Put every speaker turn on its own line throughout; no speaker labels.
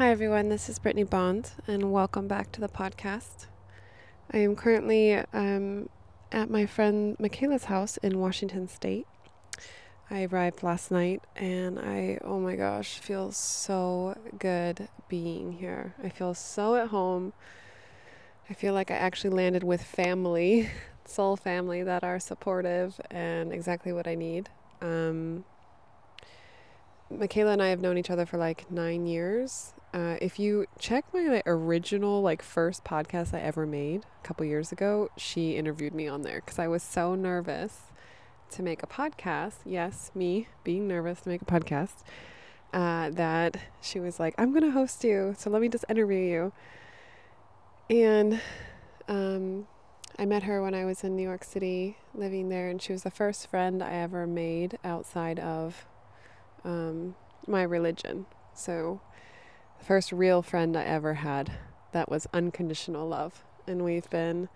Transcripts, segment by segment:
Hi, everyone. This is Brittnee Bond, and welcome back to the podcast. I am currently um, at my friend Michaela's house in Washington State. I arrived last night, and I, oh my gosh, feel so good being here. I feel so at home. I feel like I actually landed with family, soul family that are supportive and exactly what I need. Um, Michaela and I have known each other for like nine years. Uh, if you check my like, original, like first podcast I ever made a couple years ago, she interviewed me on there because I was so nervous to make a podcast. Yes, me being nervous to make a podcast. Uh, that she was like, "I'm gonna host you, so let me just interview you." And um, I met her when I was in New York City, living there, and she was the first friend I ever made outside of um, my religion. So, the first real friend I ever had that was unconditional love. And we've been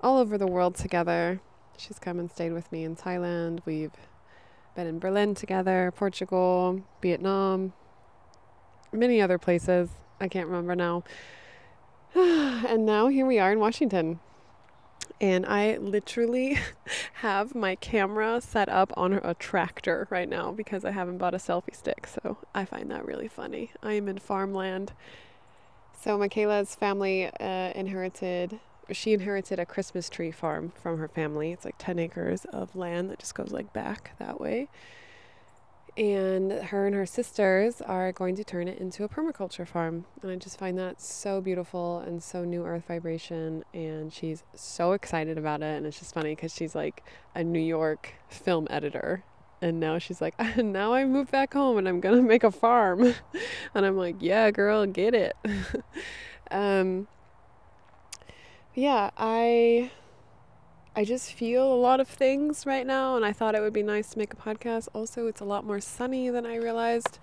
all over the world together. She's come and stayed with me in Thailand. We've been in Berlin together, Portugal, Vietnam, many other places. I can't remember now. and now here we are in Washington and I literally have my camera set up on a tractor right now because I haven't bought a selfie stick. So I find that really funny. I am in farmland. So Michaela's family uh, inherited, she inherited a Christmas tree farm from her family. It's like 10 acres of land that just goes like back that way and her and her sisters are going to turn it into a permaculture farm. And I just find that so beautiful and so new earth vibration. And she's so excited about it. And it's just funny because she's like a New York film editor. And now she's like, now I moved back home and I'm going to make a farm. and I'm like, yeah, girl, get it. um, yeah, I I just feel a lot of things right now, and I thought it would be nice to make a podcast. Also, it's a lot more sunny than I realized.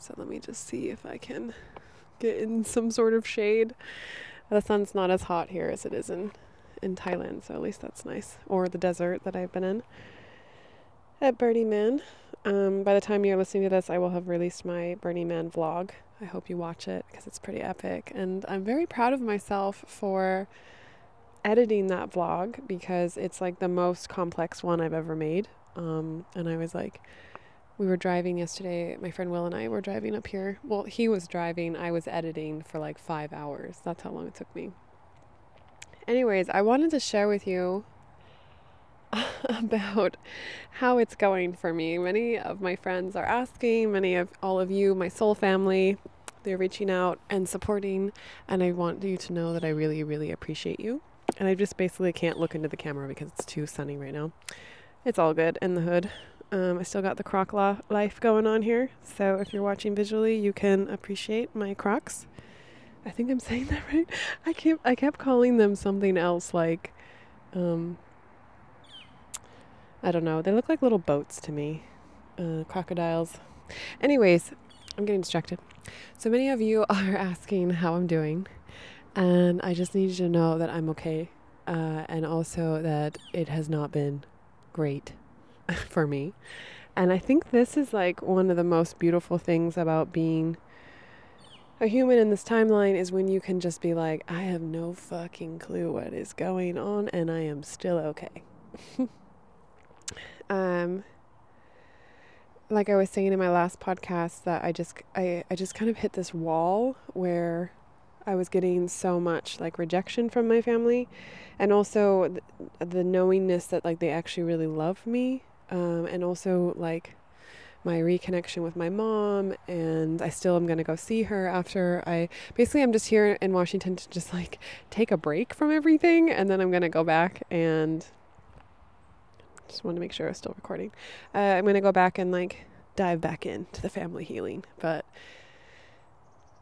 So let me just see if I can get in some sort of shade. The sun's not as hot here as it is in, in Thailand, so at least that's nice. Or the desert that I've been in at Burning Man. Um, by the time you're listening to this, I will have released my Burning Man vlog. I hope you watch it because it's pretty epic. And I'm very proud of myself for editing that vlog because it's like the most complex one I've ever made. Um, and I was like, we were driving yesterday. My friend Will and I were driving up here. Well, he was driving. I was editing for like five hours. That's how long it took me. Anyways, I wanted to share with you about how it's going for me. Many of my friends are asking, many of all of you, my soul family, they're reaching out and supporting. And I want you to know that I really, really appreciate you. And I just basically can't look into the camera because it's too sunny right now. It's all good in the hood. Um, I still got the croc life going on here. So if you're watching visually, you can appreciate my crocs. I think I'm saying that right. I kept I kept calling them something else like um, I don't know. They look like little boats to me. Uh, crocodiles. Anyways, I'm getting distracted. So many of you are asking how I'm doing. And I just need you to know that I'm okay. Uh, and also that it has not been great for me. And I think this is like one of the most beautiful things about being a human in this timeline is when you can just be like, I have no fucking clue what is going on and I am still okay. um like I was saying in my last podcast that I just I, I just kind of hit this wall where I was getting so much like rejection from my family, and also the, the knowingness that like they actually really love me, um, and also like my reconnection with my mom and I still am going to go see her after I basically I'm just here in Washington to just like take a break from everything and then I'm going to go back and just want to make sure I'm still recording. Uh, I'm going to go back and like dive back into the family healing, but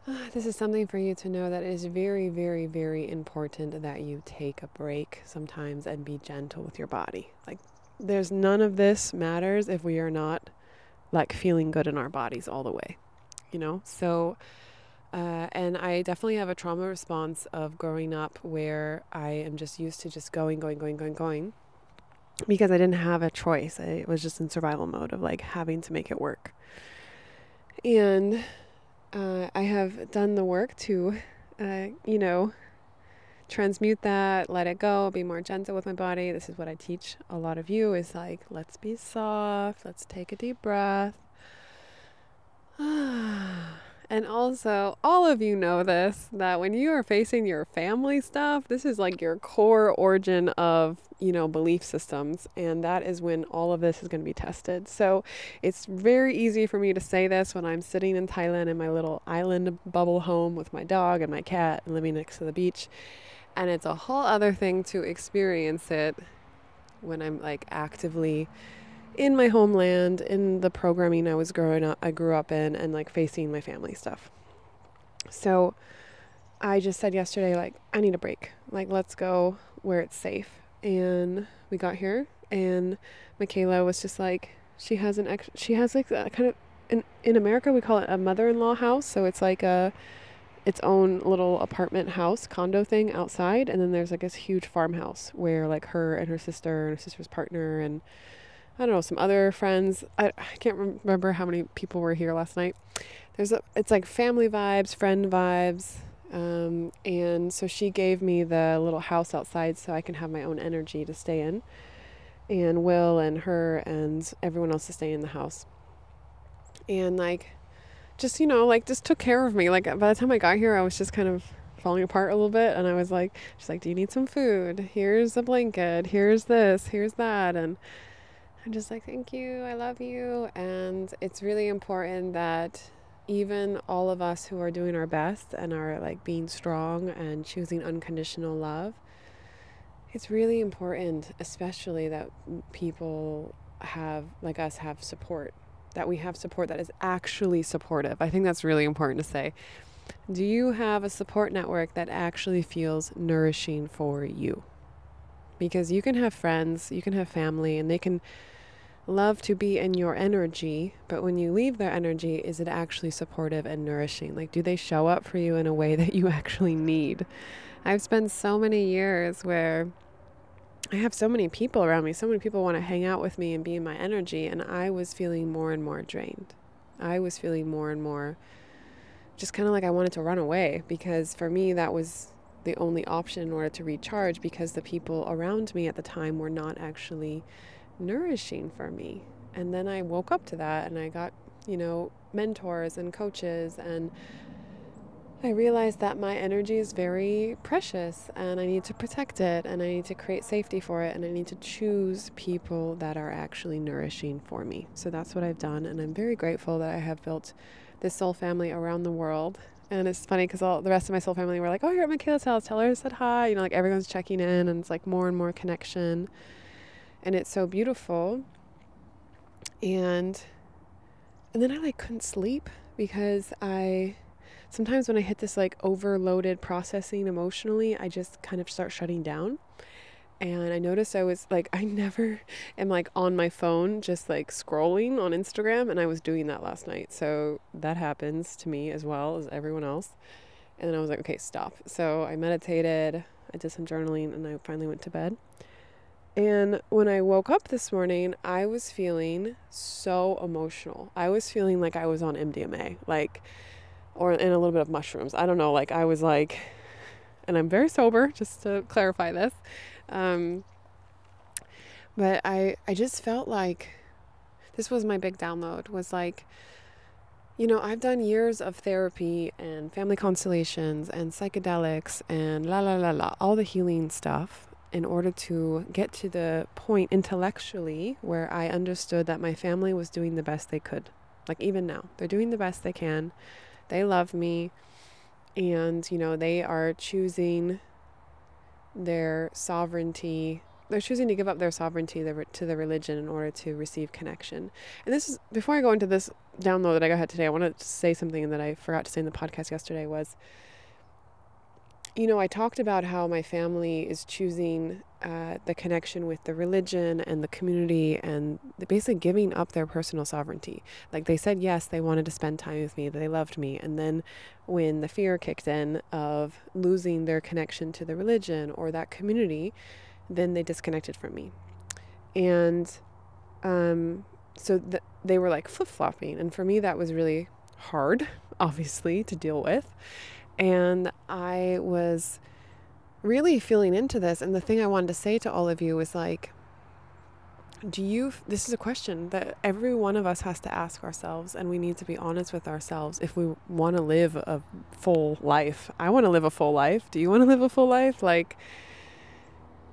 this is something for you to know that it is very, very, very important that you take a break sometimes and be gentle with your body. Like, there's none of this matters if we are not like feeling good in our bodies all the way, you know? So, uh, and I definitely have a trauma response of growing up where I am just used to just going, going, going, going, going because I didn't have a choice. I was just in survival mode of like having to make it work. And uh, I have done the work to, uh, you know, transmute that, let it go, be more gentle with my body. This is what I teach a lot of you is like, let's be soft, let's take a deep breath. and also, all of you know this that when you are facing your family stuff, this is like your core origin of, you know, belief systems. And that is when all of this is going to be tested. So it's very easy for me to say this when I'm sitting in Thailand in my little island bubble home with my dog and my cat and living next to the beach. And it's a whole other thing to experience it when I'm like actively in my homeland, in the programming I was growing up, I grew up in, and like facing my family stuff. So I just said yesterday, like, I need a break. Like, let's go where it's safe. And we got here, and Michaela was just like, she has an ex, she has like a kind of, in, in America, we call it a mother in law house. So it's like a, its own little apartment house condo thing outside and then there's like this huge farmhouse where like her and her sister and her sister's partner and I don't know, some other friends. I, I can't remember how many people were here last night. There's a, it's like family vibes, friend vibes. Um, and so she gave me the little house outside so I can have my own energy to stay in. And Will and her and everyone else to stay in the house. And like, just, you know, like just took care of me. Like by the time I got here, I was just kind of falling apart a little bit. And I was like, she's like, do you need some food? Here's a blanket. Here's this. Here's that. And, I'm just like, thank you, I love you. And it's really important that even all of us who are doing our best and are like being strong and choosing unconditional love, it's really important, especially that people have, like us, have support, that we have support that is actually supportive. I think that's really important to say. Do you have a support network that actually feels nourishing for you? Because you can have friends, you can have family, and they can love to be in your energy, but when you leave their energy, is it actually supportive and nourishing? Like, do they show up for you in a way that you actually need? I've spent so many years where I have so many people around me, so many people want to hang out with me and be in my energy, and I was feeling more and more drained. I was feeling more and more just kind of like I wanted to run away because for me, that was the only option in order to recharge because the people around me at the time were not actually nourishing for me. And then I woke up to that and I got, you know, mentors and coaches and I realized that my energy is very precious and I need to protect it and I need to create safety for it and I need to choose people that are actually nourishing for me. So that's what I've done and I'm very grateful that I have built this soul family around the world. And it's funny because all the rest of my soul family were like, "Oh, you're at Michaela's house. Tell her I said hi." You know, like everyone's checking in, and it's like more and more connection and it's so beautiful and and then I like couldn't sleep because I sometimes when I hit this like overloaded processing emotionally, I just kind of start shutting down. And I noticed I was like, I never am like on my phone just like scrolling on Instagram. And I was doing that last night. So that happens to me as well as everyone else. And then I was like, okay, stop. So I meditated, I did some journaling, and I finally went to bed. And when I woke up this morning, I was feeling so emotional. I was feeling like I was on MDMA, like, or in a little bit of mushrooms. I don't know. Like, I was like, and I'm very sober, just to clarify this. Um, but I, I just felt like this was my big download was like, you know, I've done years of therapy and family constellations and psychedelics and la la la la, all the healing stuff in order to get to the point intellectually where I understood that my family was doing the best they could. Like, even now, they're doing the best they can. They love me. And, you know, they are choosing their sovereignty. They're choosing to give up their sovereignty to the religion in order to receive connection. And this is, before I go into this download that I got today, I want to say something that I forgot to say in the podcast yesterday was you know, I talked about how my family is choosing uh, the connection with the religion and the community and basically giving up their personal sovereignty. Like they said yes, they wanted to spend time with me, they loved me. And then when the fear kicked in of losing their connection to the religion or that community, then they disconnected from me. And um, so th- they were like flip flopping. And for me, that was really hard, obviously, to deal with. And I was really feeling into this. And the thing I wanted to say to all of you was like, do you this is a question that every one of us has to ask ourselves and we need to be honest with ourselves if we want to live a full life. I want to live a full life. Do you want to live a full life? Like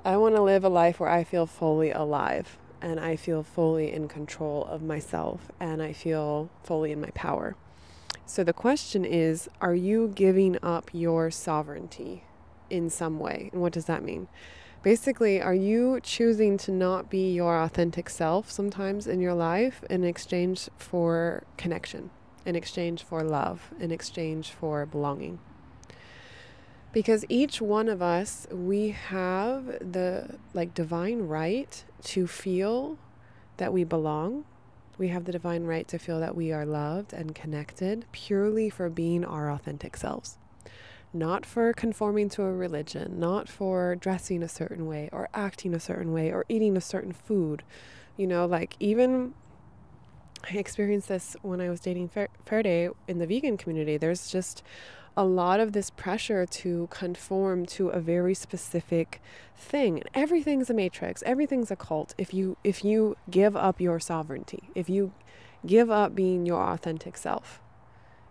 i want to live a life where i feel fully alive and i feel fully in control of myself and i feel fully in my power so the question is are you giving up your sovereignty in some way and what does that mean Basically, are you choosing to not be your authentic self sometimes in your life in exchange for connection, in exchange for love, in exchange for belonging? Because each one of us, we have the like divine right to feel that we belong. We have the divine right to feel that we are loved and connected purely for being our authentic selves not for conforming to a religion, not for dressing a certain way or acting a certain way or eating a certain food. You know, like even I experienced this when I was dating Ferde in the vegan community. There's just a lot of this pressure to conform to a very specific thing. Everything's a matrix. Everything's a cult. If you if you give up your sovereignty, if you give up being your authentic self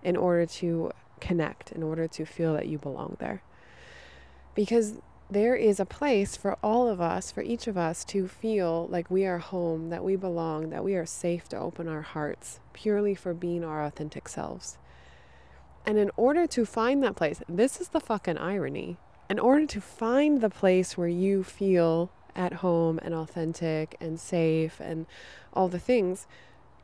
in order to connect in order to feel that you belong there. Because there is a place for all of us, for each of us, to feel like we are home, that we belong, that we are safe to open our hearts purely for being our authentic selves. And in order to find that place, this is the fucking irony. In order to find the place where you feel at home and authentic and safe and all the things,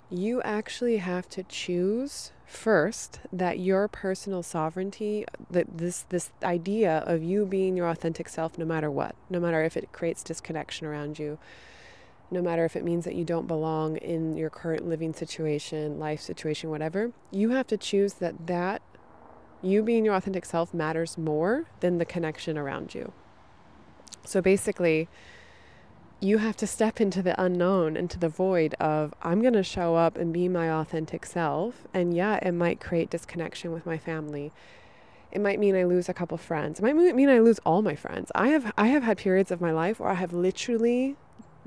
you actually have to choose first that your personal sovereignty that this this idea of you being your authentic self no matter what no matter if it creates disconnection around you no matter if it means that you don't belong in your current living situation life situation whatever you have to choose that that you being your authentic self matters more than the connection around you so basically you have to step into the unknown, into the void of, I'm going to show up and be my authentic self. And yeah, it might create disconnection with my family. It might mean I lose a couple friends. It might mean I lose all my friends. I have I have had periods of my life where I have literally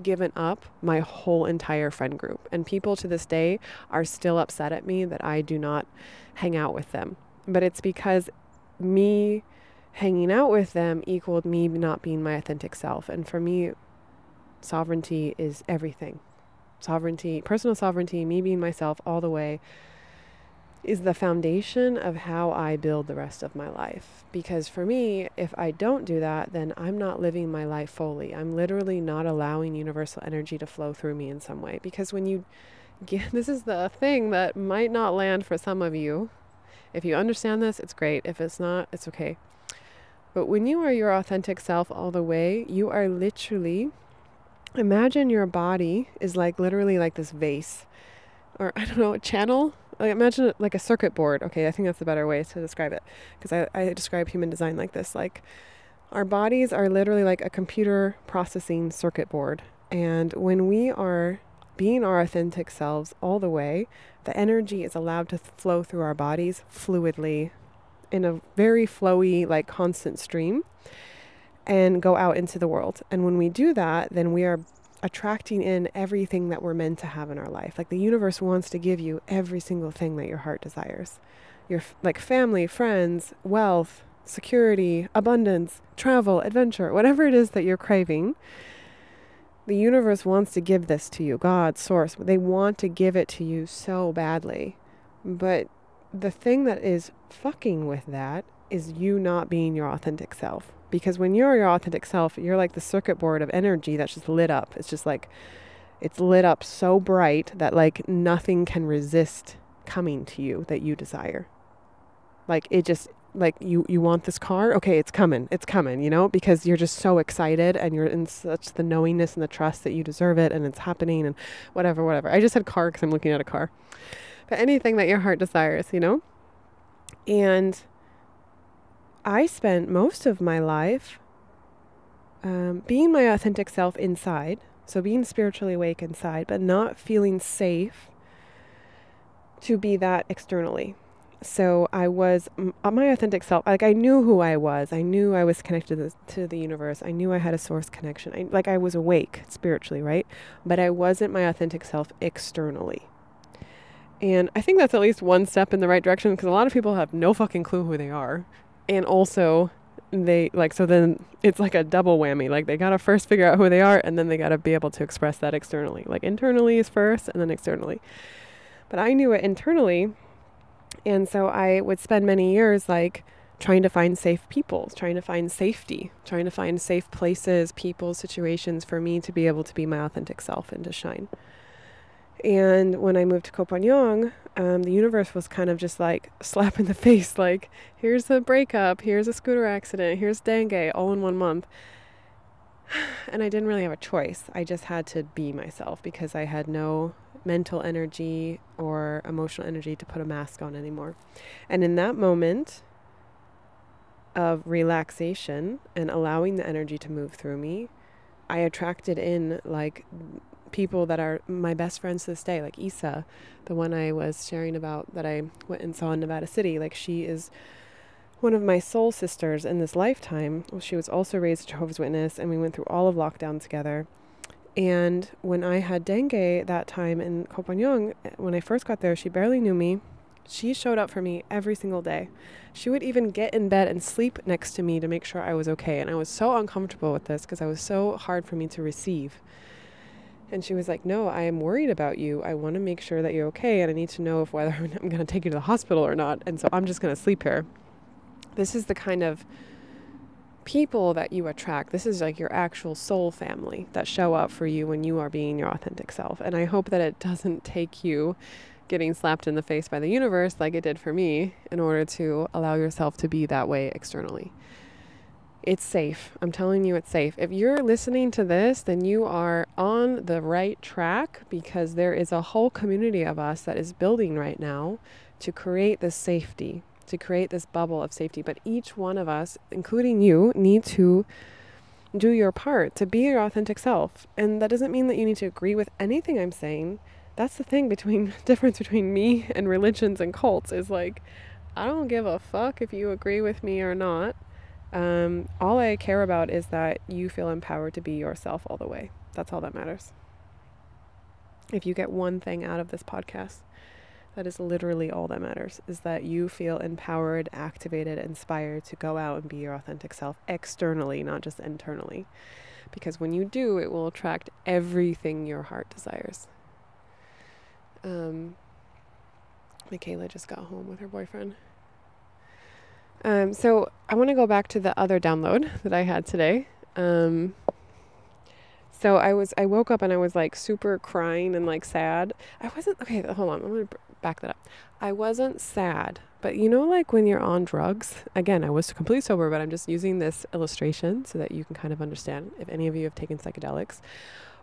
given up my whole entire friend group. And people to this day are still upset at me that I do not hang out with them. But it's because me hanging out with them equaled me not being my authentic self. And for me, sovereignty is everything. Sovereignty, personal sovereignty, me being myself all the way, is the foundation of how I build the rest of my life. Because for me, if I don't do that, then I'm not living my life fully. I'm literally not allowing universal energy to flow through me in some way. Because when you get, this is the thing that might not land for some of you. If you understand this, it's great. If it's not, it's okay. But when you are your authentic self all the way, you are literally imagine your body is like literally like this vase or I don't know, a channel. Like imagine it like a circuit board. Okay, I think that's the better way to describe it because I, I describe human design like this. Like our bodies are literally like a computer processing circuit board. And when we are being our authentic selves all the way, the energy is allowed to flow through our bodies fluidly in a very flowy, like constant stream and go out into the world. And when we do that, then we are attracting in everything that we're meant to have in our life. Like the universe wants to give you every single thing that your heart desires. Your like family, friends, wealth, security, abundance, travel, adventure, whatever it is that you're craving. The universe wants to give this to you. God, source, they want to give it to you so badly. But the thing that is fucking with that is you not being your authentic self. Because when you're your authentic self, you're like the circuit board of energy that's just lit up. It's just like, it's lit up so bright that like nothing can resist coming to you that you desire. Like it just, like you, you want this car? Okay, it's coming. It's coming, you know, because you're just so excited and you're in such the knowingness and the trust that you deserve it and it's happening and whatever, whatever. I just said car because I'm looking at a car. But anything that your heart desires, you know? And I spent most of my life um, being my authentic self inside, so being spiritually awake inside, but not feeling safe to be that externally. So I was uh, my authentic self. Like I knew who I was. I knew I was connected to the, to the universe. I knew I had a source connection. I, like I was awake spiritually, right? But I wasn't my authentic self externally. And I think that's at least one step in the right direction because a lot of people have no fucking clue who they are. And also, they like, so then it's like a double whammy. Like, they gotta first figure out who they are and then they gotta be able to express that externally. Like, internally is first and then externally. But I knew it internally. And so I would spend many years like trying to find safe people, trying to find safety, trying to find safe places, people, situations for me to be able to be my authentic self and to shine. And when I moved to Koh um, the universe was kind of just like slap in the face, like, here's a breakup, here's a scooter accident, here's dengue, all in one month. And I didn't really have a choice. I just had to be myself because I had no mental energy or emotional energy to put a mask on anymore. And in that moment of relaxation and allowing the energy to move through me, I attracted in like people that are my best friends to this day, like Isa, the one I was sharing about that I went and saw in Nevada City. Like she is one of my soul sisters in this lifetime. She was also raised Jehovah's Witness, and we went through all of lockdown together. And when I had dengue that time in Koh eh, Phangan, when I first got there, she barely knew me. She showed up for me every single day. She would even get in bed and sleep next to me to make sure I was okay. And I was so uncomfortable with this because I was so hard for me to receive. And she was like, No, I am worried about you. I want to make sure that you're okay. And I need to know if whether I'm going to take you to the hospital or not. And so I'm just going to sleep here. This is the kind of people that you attract. This is like your actual soul family that show up for you when you are being your authentic self. And I hope that it doesn't take you getting slapped in the face by the universe like it did for me in order to allow yourself to be that way externally. It's safe. I'm telling you, it's safe. If you're listening to this, then you are on the right track because there is a whole community of us that is building right now to create this safety, to create this bubble of safety. But each one of us, including you, need to do your part to be your authentic self. And that doesn't mean that you need to agree with anything I'm saying. That's the thing between difference between me and religions and cults is like I don't give a fuck if you agree with me or not. Um, all I care about is that you feel empowered to be yourself all the way. That's all that matters. If you get one thing out of this podcast, that is literally all that matters is that you feel empowered, activated, inspired to go out and be your authentic self externally, not just internally. Because when you do, it will attract everything your heart desires. Um, Michaela just got home with her boyfriend. Um, so I want to go back to the other download that I had today. Um, so I was I woke up and I was like super crying and like sad. I wasn't okay. Hold on, I'm gonna back that up. I wasn't sad, but you know, like when you're on drugs. Again, I was completely sober, but I'm just using this illustration so that you can kind of understand. If any of you have taken psychedelics,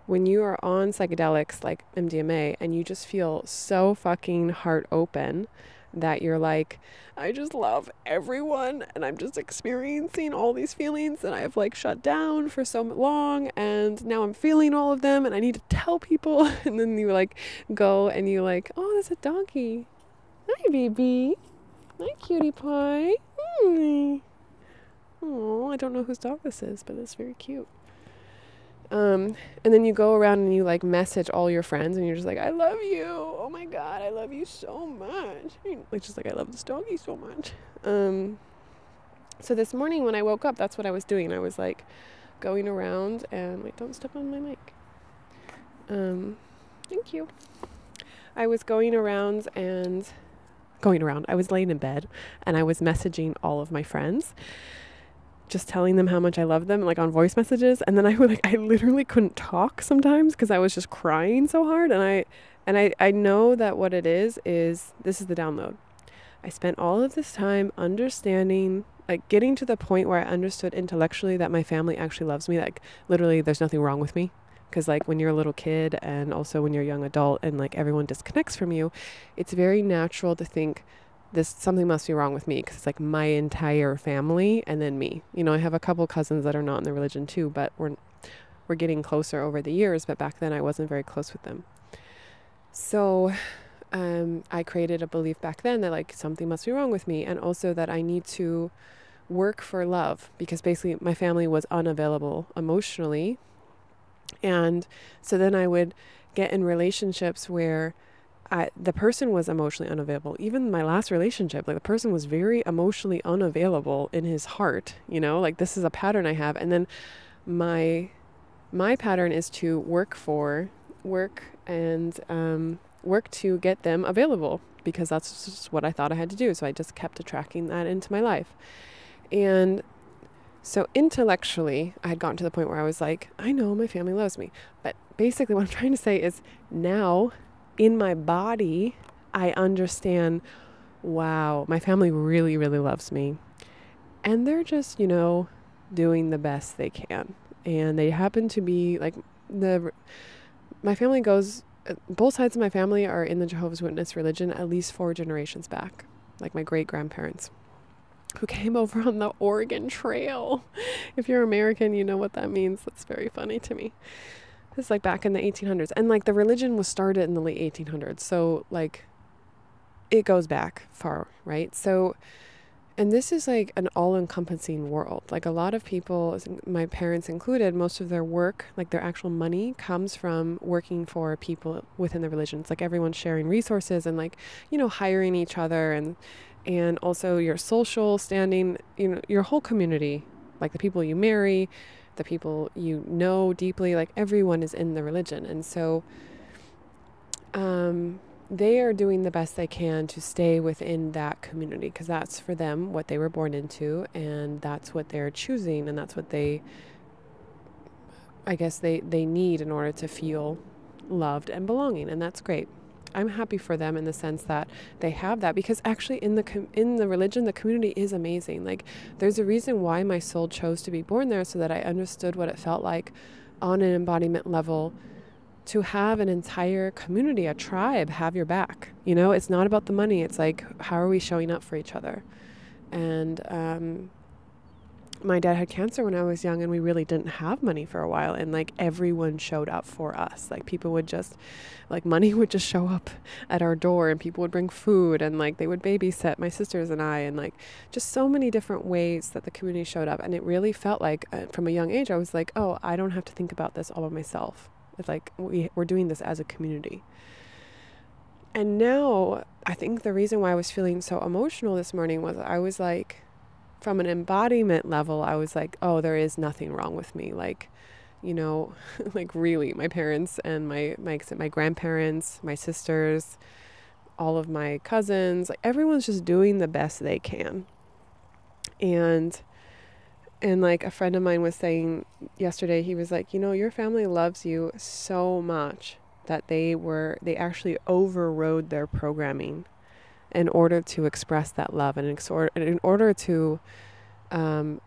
when you are on psychedelics like MDMA and you just feel so fucking heart open that you're like, I just love everyone and I'm just experiencing all these feelings that I've like shut down for so long and now I'm feeling all of them and I need to tell people and then you like go and you like, oh, there's a donkey. Hi, baby. Hi, cutie pie. Oh, I don't know whose dog this is, but it's very cute. Um, and then you go around and you like message all your friends and you're just like, I love you. Oh my God, I love you so much. Like, just like, I love this doggy so much. Um, so this morning when I woke up, that's what I was doing. I was like going around and, wait, don't step on my mic. Um, thank you. I was going around and going around. I was laying in bed and I was messaging all of my friends just telling them how much I love them, like on voice messages. And then I would like, I literally couldn't talk sometimes because I was just crying so hard. And I, and I, I know that what it is, is this is the download. I spent all of this time understanding, like getting to the point where I understood intellectually that my family actually loves me. Like literally there's nothing wrong with me. Cause like when you're a little kid and also when you're a young adult and like everyone disconnects from you, it's very natural to think, this something must be wrong with me because it's like my entire family and then me. You know, I have a couple cousins that are not in the religion too, but we're we're getting closer over the years. But back then, I wasn't very close with them. So, um, I created a belief back then that like something must be wrong with me, and also that I need to work for love because basically my family was unavailable emotionally. And so then I would get in relationships where I, the person was emotionally unavailable. Even my last relationship, like the person was very emotionally unavailable in his heart, you know, like this is a pattern I have. And then my my pattern is to work for work and um, work to get them available because that's just what I thought I had to do. So I just kept attracting that into my life. And so intellectually, I had gotten to the point where I was like, I know my family loves me. But basically, what I'm trying to say is now in my body, I understand wow, my family really, really loves me. And they're just, you know, doing the best they can. And they happen to be like the, my family goes, uh, both sides of my family are in the Jehovah's Witness religion at least four generations back, like my great grandparents who came over on the Oregon Trail. If you're American, you know what that means. That's very funny to me. This is like back in the 1800s. And like the religion was started in the late 1800s. So like it goes back far, right? So, and this is like an all encompassing world. Like a lot of people, my parents included, most of their work, like their actual money, comes from working for people within the religion. It's like everyone's sharing resources and like, you know, hiring each other and and also your social standing, you know, your whole community, like the people you marry, the people you know deeply, like everyone is in the religion. And so um, they are doing the best they can to stay within that community because that's for them what they were born into and that's what they're choosing and that's what they I guess they, they need in order to feel loved and belonging and that's great. I'm happy for them in the sense that they have that because actually in the com- in the religion the community is amazing. Like there's a reason why my soul chose to be born there so that I understood what it felt like on an embodiment level to have an entire community, a tribe have your back. You know, it's not about the money. It's like how are we showing up for each other? And um, my dad had cancer when I was young and we really didn't have money for a while and like everyone showed up for us. Like people would just like money would just show up at our door and people would bring food and like they would babysit my sisters and I and like just so many different ways that the community showed up and it really felt like uh, from a young age I was like, "Oh, I don't have to think about this all by myself." It's like we we're doing this as a community. And now I think the reason why I was feeling so emotional this morning was I was like from an embodiment level, I was like, oh, there is nothing wrong with me. Like, you know, like really, my parents and my my my grandparents, my sisters, all of my cousins, like everyone's just doing the best they can. And and like a friend of mine was saying yesterday, he was like, you know, your family loves you so much that they were they actually overrode their programming in order to express that love and in order to um,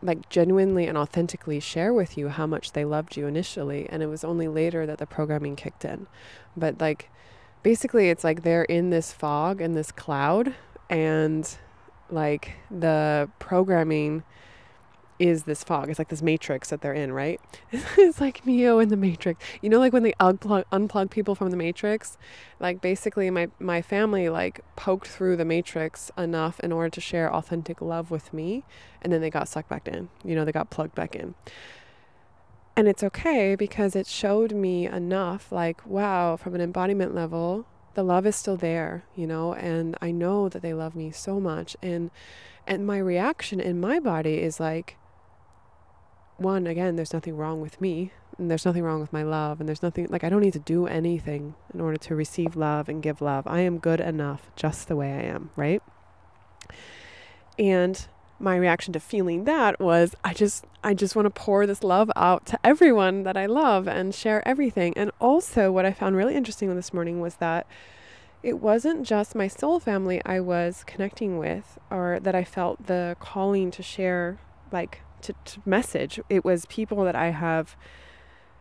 like genuinely and authentically share with you how much they loved you initially and it was only later that the programming kicked in. But like basically it's like they're in this fog and this cloud and like the programming is this fog. It's like this matrix that they're in, right? it's like Neo in the Matrix. You know, like when they unplug unplug people from the Matrix. Like basically, my my family like poked through the Matrix enough in order to share authentic love with me, and then they got sucked back in. You know, they got plugged back in. And it's okay because it showed me enough, like wow, from an embodiment level, the love is still there, you know, and I know that they love me so much, and and my reaction in my body is like one, again, there's nothing wrong with me, and there's nothing wrong with my love, and there's nothing like I don't need to do anything in order to receive love and give love. I am good enough just the way I am, right? And my reaction to feeling that was I just I just want to pour this love out to everyone that I love and share everything. And also what I found really interesting this morning was that it wasn't just my soul family I was connecting with or that I felt the calling to share like to, to message. It was people that I have,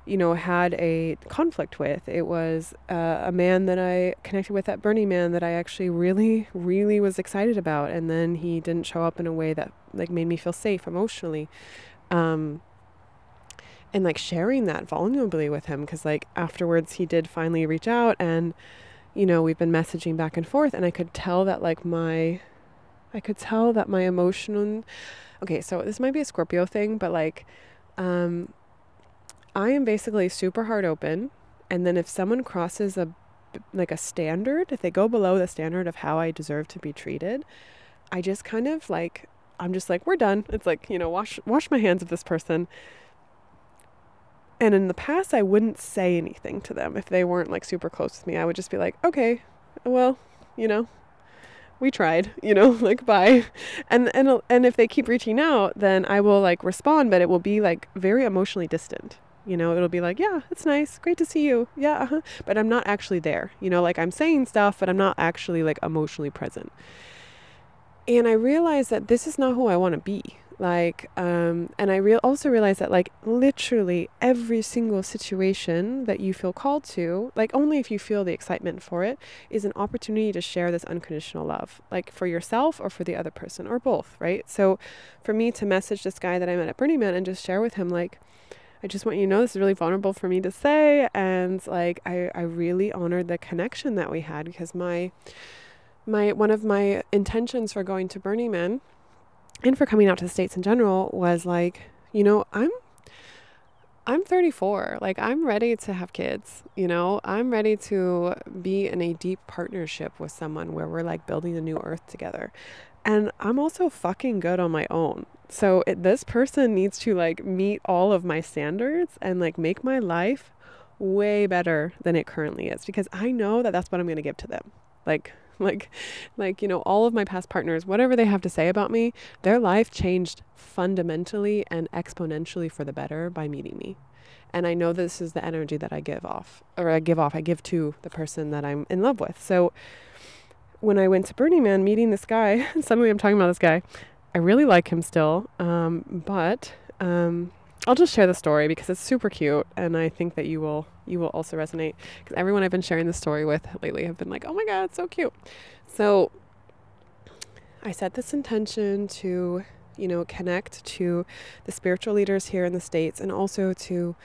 you know, had a conflict with. It was uh, a man that I connected with at Burning Man that I actually really, really was excited about, and then he didn't show up in a way that like made me feel safe emotionally. Um, and like sharing that vulnerably with him because like afterwards he did finally reach out and you know, we've been messaging back and forth and I could tell that like my I could tell that my emotional okay, so this might be a Scorpio thing, but like um I am basically super heart open and then if someone crosses a like a standard, if they go below the standard of how I deserve to be treated, I just kind of like I'm just like we're done. It's like, you know, wash wash my hands of this person. And in the past I wouldn't say anything to them if they weren't like super close with me. I would just be like, "Okay, well, you know, we tried, you know, like bye. And and and if they keep reaching out, then I will like respond, but it will be like very emotionally distant. You know, it'll be like, yeah, it's nice. Great to see you. Yeah, uh-huh. but I'm not actually there. You know, like I'm saying stuff, but I'm not actually like emotionally present. And I realized that this is not who I want to be. Like, um, and I real also realized that like literally every single situation that you feel called to, like only if you feel the excitement for it, is an opportunity to share this unconditional love, like for yourself or for the other person or both, right? So, for me to message this guy that I met at Burning Man and just share with him like I just want you to know this is really vulnerable for me to say. And like, I, I really honored the connection that we had because my, my, one of my intentions for going to Burning Man and for coming out to the States in general was like, you know, I'm, I'm 34. Like, I'm ready to have kids. You know, I'm ready to be in a deep partnership with someone where we're like building a new earth together. And I'm also fucking good on my own. So it, this person needs to like meet all of my standards and like make my life way better than it currently is because I know that that's what I'm going to give to them. Like like like you know all of my past partners whatever they have to say about me their life changed fundamentally and exponentially for the better by meeting me. And i know this is the energy that i give off or i give off i give to the person that i'm in love with. So when i went to burning man meeting this guy suddenly i'm talking about this guy I really like him still, um, but um, I'll just share the story because it's super cute, and I think that you will you will also resonate because everyone I've been sharing the story with lately have been like, "Oh my god, it's so cute." So I set this intention to, you know, connect to the spiritual leaders here in the states, and also to,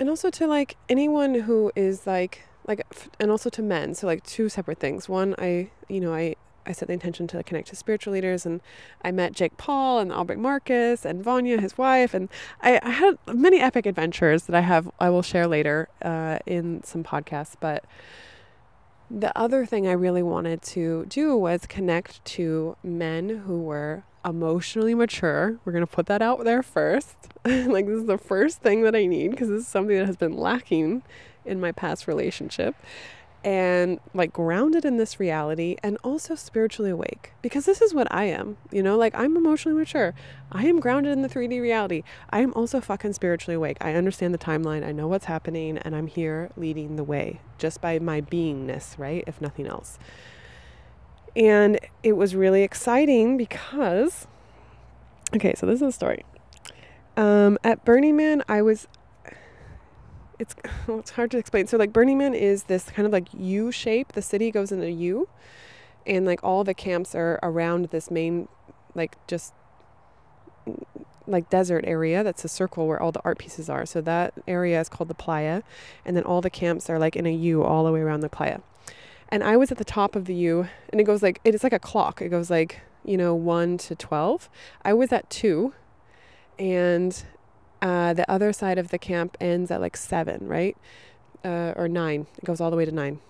and also to like anyone who is like like and also to men so like two separate things one i you know i I set the intention to connect to spiritual leaders, and I met Jake Paul and Aubrey Marcus and Vanya, his wife, and I, I had many epic adventures that I have I will share later uh, in some podcasts. But the other thing I really wanted to do was connect to men who were emotionally mature. We're gonna put that out there first. like this is the first thing that I need because this is something that has been lacking in my past relationship and like grounded in this reality and also spiritually awake because this is what I am. You know, like I'm emotionally mature. I am grounded in the 3D reality. I am also fucking spiritually awake. I understand the timeline. I know what's happening and I'm here leading the way just by my beingness, right? If nothing else. And it was really exciting because okay, so this is a story. Um, at Burning Man, I was it's it's hard to explain. So like Burning Man is this kind of like U shape. The city goes in a U, and like all the camps are around this main, like just like desert area that's a circle where all the art pieces are. So that area is called the playa, and then all the camps are like in a U all the way around the playa. And I was at the top of the U, and it goes like it's like a clock. It goes like you know one to twelve. I was at two, and uh, the other side of the camp ends at like seven, right? Uh, or nine. It goes all the way to nine.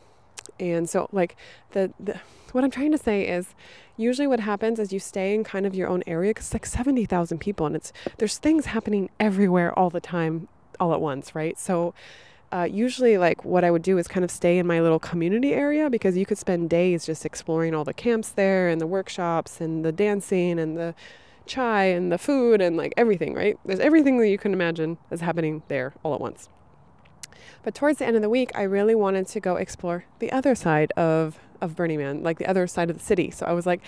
And so, like, the, the what I'm trying to say is, usually what happens is you stay in kind of your own area because it's like seventy thousand people, and it's there's things happening everywhere all the time, all at once, right? So. Uh, usually, like what I would do is kind of stay in my little community area because you could spend days just exploring all the camps there and the workshops and the dancing and the chai and the food and like everything, right? There's everything that you can imagine is happening there all at once. But towards the end of the week, I really wanted to go explore the other side of, of Burning Man, like the other side of the city. So I was like,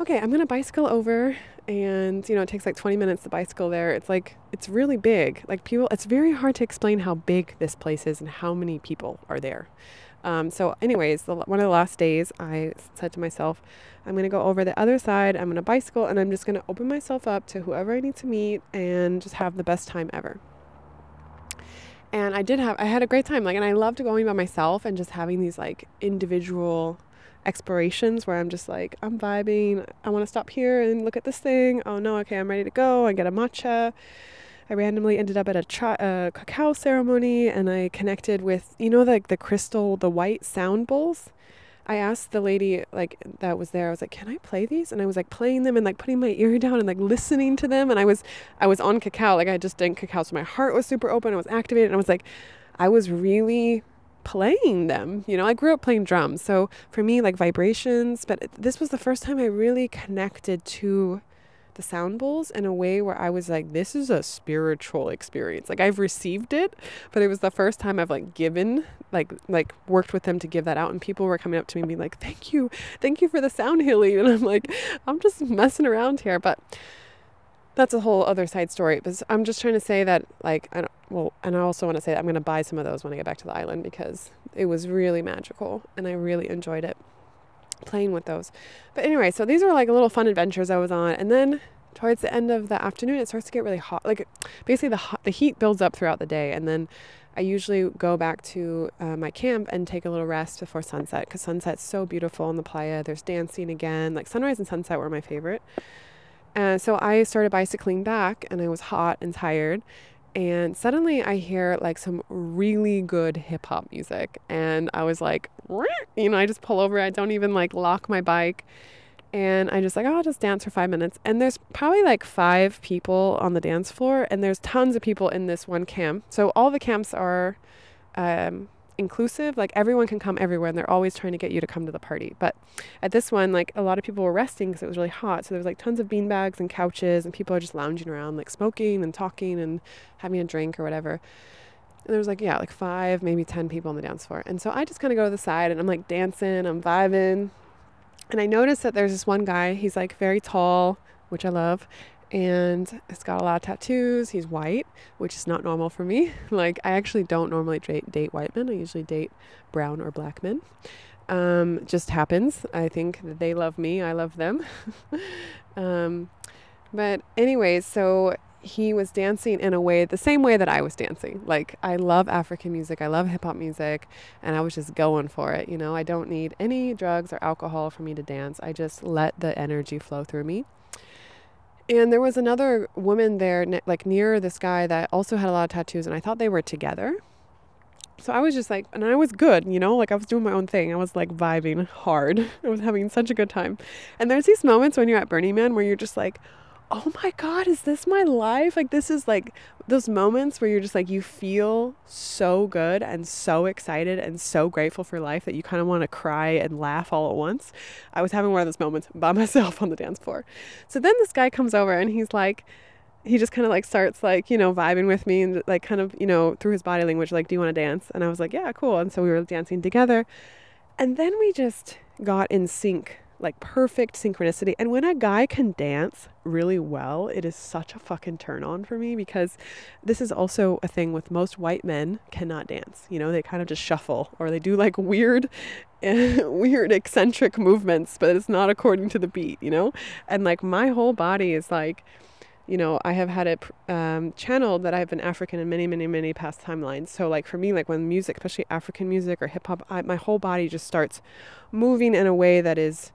okay, I'm going to bicycle over and, you know, it takes like 20 minutes to bicycle there. It's like, it's really big. Like people, it's very hard to explain how big this place is and how many people are there. Um, so, anyways, the, one of the last days, I said to myself, I'm going to go over the other side. I'm going to bicycle and I'm just going to open myself up to whoever I need to meet and just have the best time ever. And I did have I had a great time. Like and I loved going by myself and just having these like individual explorations where I'm just like, I'm vibing. I want to stop here and look at this thing. Oh no, okay, I'm ready to go. I get a matcha. I randomly ended up at a, cha- a cacao ceremony and I connected with, you know, like the, crystal, the white sound bowls. I asked the lady like that was there. I was like, "Can I play these?" And I was like playing them and like putting my ear down and like listening to them. And I was I was on cacao, like I just drank cacao, so my heart was super open. I was activated, and I was like, I was really playing them. You know, I grew up playing drums, so for me, like vibrations. But this was the first time I really connected to the sound bowls in a way where I was like, this is a spiritual experience. Like I've received it, but it was the first time I've like given, like like worked with them to give that out, and people were coming up to me and being like, "Thank you, thank you for the sound healing," and I'm like, I'm just messing around here, but that's a whole other side story. But I'm just trying to say that, like, I don't, well, and I also want to say that I'm going to buy some of those when I get back to the island because it was really magical and I really enjoyed it playing with those. But anyway, so these were like little fun adventures I was on, and then towards the end of the afternoon, it starts to get really hot. Like basically, the hot, the heat builds up throughout the day, and then I usually go back to uh, my camp and take a little rest before sunset because sunset's so beautiful in the playa. There's dancing again. Like sunrise and sunset were my favorite. And so I started bicycling back, and I was hot and tired and suddenly I hear like some really good hip hop music and I was like you know I just pull over I don't even like lock my bike and I just like oh I'll just dance for 5 minutes. And there's probably like 5 people on the dance floor and there's tons of people in this one camp. So all the camps are um, inclusive. Like everyone can come everywhere, and they're always trying to get you to come to the party. But at this one, like a lot of people were resting because it was really hot. So there was like tons of beanbags and couches, and people are just lounging around, like smoking and talking and having a drink or whatever. And there was like, yeah, like five, maybe 10 people on the dance floor. And so I just kind of go to the side and I'm like dancing, I'm vibing. And I noticed that there's this one guy, he's like very tall, which I love and he's got a lot of tattoos. He's white, which is not normal for me. Like, I actually don't normally date, white men, I usually date brown or black men. Um, just happens. I think they love me, I love them. um, but, anyways, so he was dancing in a way, the same way that I was dancing. Like, I love African music, I love hip hop music, and I was just going for it. You know, I don't need any drugs or alcohol for me to dance. I just let the energy flow through me. And there was another woman there, like near this guy, that also had a lot of tattoos, and I thought they were together. So I was just like, and I was good, you know, like I was doing my own thing. I was like vibing hard. I was having such a good time. And there's these moments when you're at Burning Man where you're just like, oh my God, is this my life? Like, this is like those moments where you're just like, you feel so good and so excited and so grateful for life that you kind of want to cry and laugh all at once. I was having one of those moments by myself on the dance floor. So then this guy comes over and he's like, he just kind of like starts like, you know, vibing with me and like kind of, you know, through his body language, like, do you want to dance? And I was like, yeah, cool. And so we were dancing together. And then we just got in sync like perfect synchronicity. And when a guy can dance really well, it is such a fucking turn on for me because this is also a thing with most white men cannot dance. You know, they kind of just shuffle or they do like weird weird eccentric movements, but it's not according to the beat, you know? And like my whole body is like you know, I have had it um, channeled that I've been African in many, many, many past timelines. So, like for me, like when music, especially African music or hip hop, my whole body just starts moving in a way that is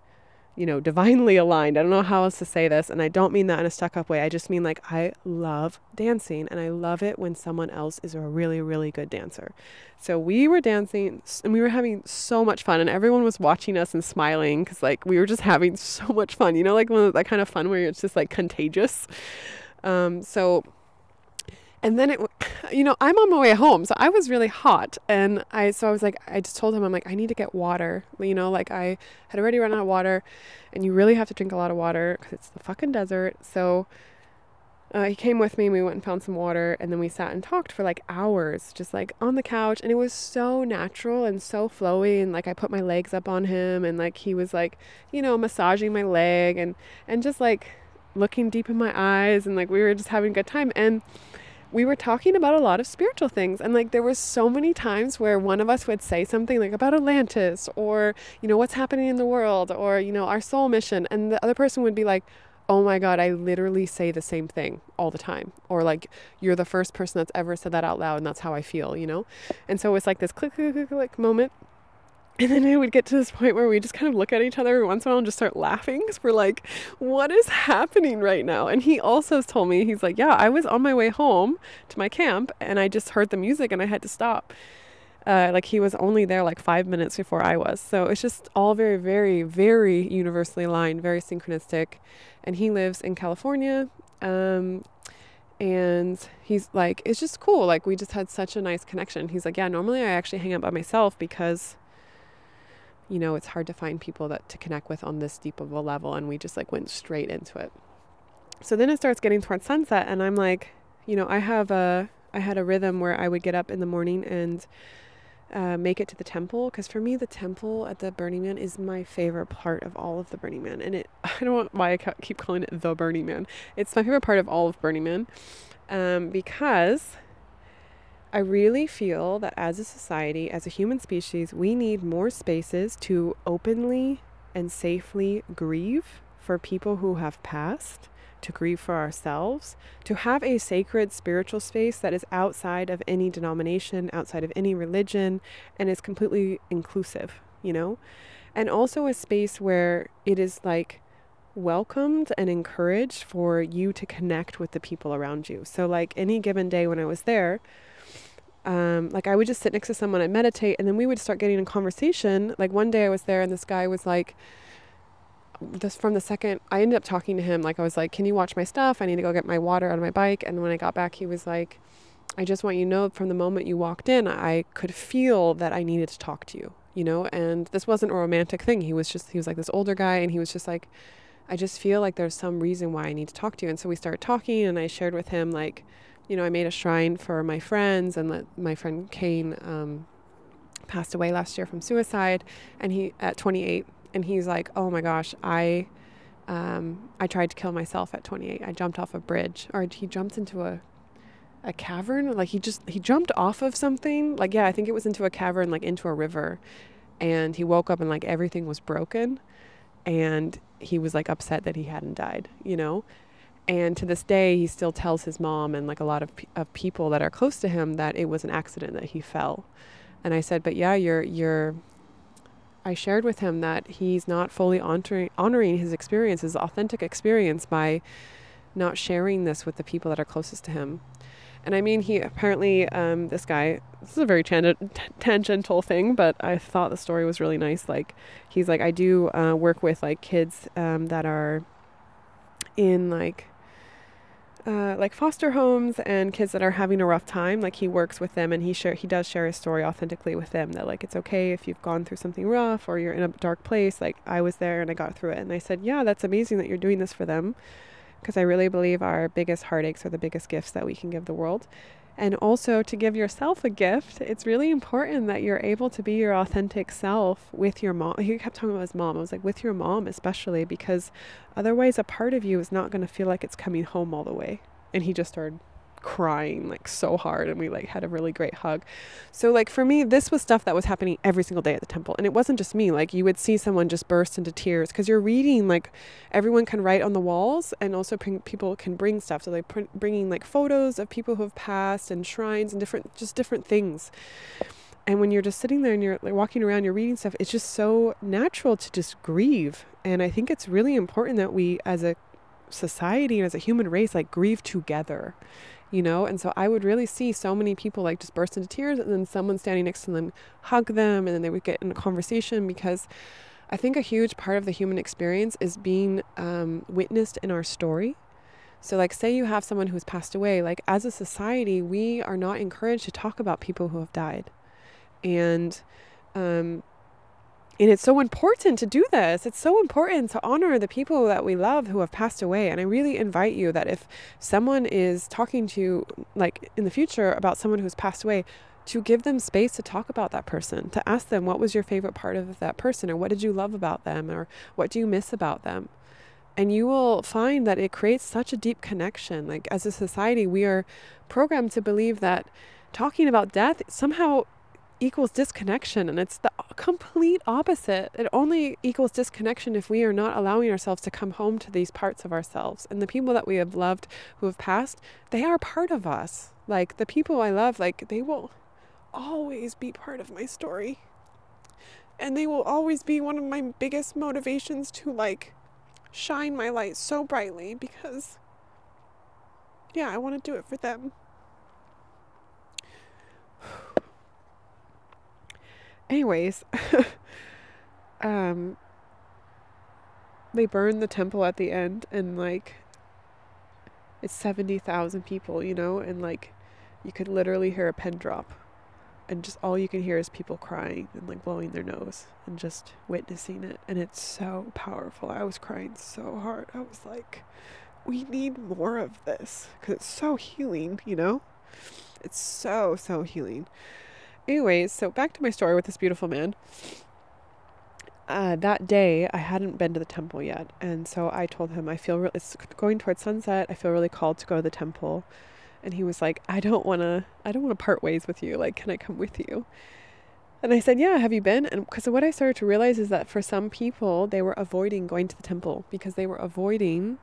you know, divinely aligned. I don't know how else to say this. And I don't mean that in a stuck up way. I just mean like I love dancing and I love it when someone else is a really, really good dancer. So we were dancing and we were having so much fun and everyone was watching us and smiling because like we were just having so much fun. You know, like one of that kind of fun where it's just like contagious. Um, so and then it you know i'm on my way home so i was really hot. And i so i was like i just told him i'm like i need to get water you know like i had already run out of water. And you really have to drink a lot of water because it's the fucking desert. So uh, he came with me and we went and found some water and then we sat and talked for like hours just like on the couch. And it was so natural and so flowy and like i put my legs up on him and like he was like you know massaging my leg and and just like looking deep in my eyes and like we were just having a good time. And we were talking about a lot of spiritual things and like there was so many times where one of us would say something like about Atlantis or you know what's happening in the world or you know our soul mission and the other person would be like oh my God, I literally say the same thing all the time. Or like, you're the first person that's ever said that out loud, and that's how I feel, you know? And so it's like this click, click, click, click moment. And then it would get to this point where we just kind of look at each other every once in a while and just start laughing because we're like, what is happening right now? And he also told me, he's like, yeah, I was on my way home to my camp and I just heard the music and I had to stop. Uh, like he was only there like five minutes before I was. So it's just all very, very, very universally aligned, very synchronistic. And he lives in California. Um, and he's like, it's just cool. Like we just had such a nice connection. He's like, yeah, normally I actually hang out by myself because you know, it's hard to find people that to connect with on this deep of a level. And we just like went straight into it. So then it starts getting towards sunset, and I'm like, you know, I have a, I had a rhythm where I would get up in the morning and uh, make it to the temple because for me the temple at the Burning Man is my favorite part of all of the Burning Man, and it I don't know why I keep calling it the Burning Man. It's my favorite part of all of Burning Man um, because I really feel that as a society, as a human species, we need more spaces to openly and safely grieve for people who have passed, to grieve for ourselves, to have a sacred spiritual space that is outside of any denomination, outside of any religion, and is completely inclusive, you know? And also a space where it is like welcomed and encouraged for you to connect with the people around you. So, like any given day when I was there, um, like I would just sit next to someone and meditate, and then we would start getting in conversation. Like one day I was there, and this guy was like, this from the second I ended up talking to him, like I was like, "Can you watch my stuff? I need to go get my water out of my bike." And when I got back, he was like, "I just want you to know from the moment you walked in, I could feel that I needed to talk to you." You know, and this wasn't a romantic thing. He was just he was like this older guy, and he was just like, "I just feel like there's some reason why I need to talk to you." And so we started talking, and I shared with him like you know, I made a shrine for my friends, and let my friend Kane um, passed away last year from suicide, and he at 28, and he's like, oh my gosh, I. Um, I tried to kill myself at 28. I jumped off a bridge, or he jumped into a a cavern. Like he just he jumped off of something. Like yeah, I think it was into a cavern, like into a river, and he woke up and like everything was broken, and he was like upset that he hadn't died. You know, and to this day, he still tells his mom and like a lot of, of people that are close to him that it was an accident that he fell. And I said, but yeah, you're, you're, I shared with him that he's not fully honoring, honoring his experience, his authentic experience by not sharing this with the people that are closest to him. And I mean, he apparently, um, this guy, this is a very tangent, tangential thing, but I thought the story was really nice. Like, he's like, I do uh, work with like kids um, that are in like uh, like foster homes and kids that are having a rough time like he works with them and he share he does share his story authentically with them that like it's okay if you've gone through something rough or you're in a dark place. Like i was there and i got through it. And i said yeah that's amazing that you're doing this for them because i really believe our biggest heartaches are the biggest gifts that we can give the world and also to give yourself a gift. It's really important that you're able to be your authentic self with your mom. He kept talking about his mom. I was like, with your mom, especially, because otherwise, a part of you is not going to feel like it's coming home all the way. And he just started crying like so hard and we like had a really great hug. So like for me this was stuff that was happening every single day at the temple and it wasn't just me like you would see someone just burst into tears cuz you're reading like everyone can write on the walls and also people can bring stuff so pr- bringing like photos of people who have passed and shrines and different just different things. And when you're just sitting there and you're like walking around, you're reading stuff, it's just so natural to just grieve. And I think it's really important that we, as a society and as a human race, like grieve together you know? And so i would really see so many people like just burst into tears and then someone standing next to them hug them and then they would get in a conversation because i think a huge part of the human experience is being um, witnessed in our story. So like say you have someone who's passed away like as a society we are not encouraged to talk about people who have died. And um, and it's so important to do this. It's so important to honor the people that we love who have passed away. And I really invite you that if someone is talking to you, like in the future, about someone who's passed away, to give them space to talk about that person, to ask them what was your favorite part of that person, or what did you love about them, or what do you miss about them. And you will find that it creates such a deep connection. Like, as a society, we are programmed to believe that talking about death somehow equals disconnection and it's the complete opposite. It only equals disconnection if we are not allowing ourselves to come home to these parts of ourselves. And the people that we have loved who have passed, they are part of us. Like the people I love, like they will always be part of my story. And they will always be one of my biggest motivations to like shine my light so brightly because yeah, I want to do it for them. Anyways, um, they burn the temple at the end, and like, it's 70,000 people, you know, and like, you could literally hear a pen drop, and just all you can hear is people crying and like blowing their nose and just witnessing it. And it's so powerful. I was crying so hard. I was like, we need more of this because it's so healing, you know? It's so, so healing. Anyways, so back to my story with this beautiful man. Uh, that day, I hadn't been to the temple yet, and so I told him I feel re- it's going towards sunset. I feel really called to go to the temple, and he was like, "I don't want to. I don't want to part ways with you. Like, can I come with you?" And I said, "Yeah, have you been?" And because what I started to realize is that for some people, they were avoiding going to the temple because they were avoiding.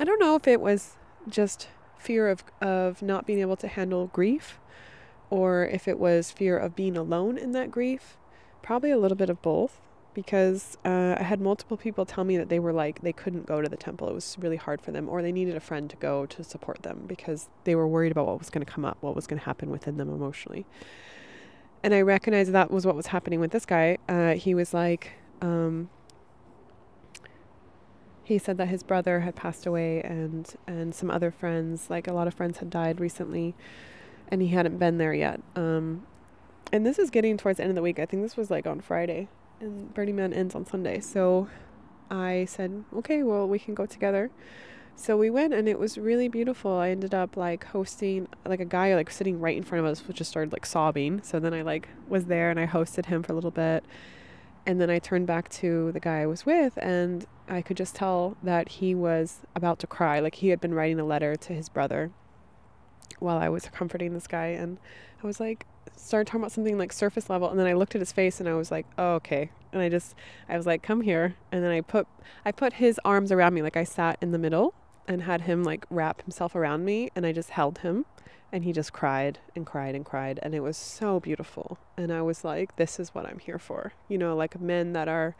I don't know if it was just fear of of not being able to handle grief or if it was fear of being alone in that grief. Probably a little bit of both because uh, I had multiple people tell me that they were like, they couldn't go to the temple. It was really hard for them, or they needed a friend to go to support them because they were worried about what was going to come up, what was going to happen within them emotionally. And I recognized that was what was happening with this guy. Uh, he was like, um, he said that his brother had passed away and and some other friends like a lot of friends had died recently and he hadn't been there yet. Um, and this is getting towards the end of the week. I think this was like on Friday, and Burning Man ends on Sunday. So I said, okay, well, we can go together. So we went, and it was really beautiful. I ended up like hosting like a guy like sitting right in front of us, which just started like sobbing. So then I like was there, and I hosted him for a little bit. And then I turned back to the guy I was with, and I could just tell that he was about to cry. Like he had been writing a letter to his brother while I was comforting this guy and I was like started talking about something like surface level and then I looked at his face and I was like, "Oh, okay." And I just I was like, "Come here." And then I put I put his arms around me like I sat in the middle and had him like wrap himself around me and I just held him and he just cried and cried and cried and it was so beautiful. And I was like, "This is what I'm here for." You know, like men that are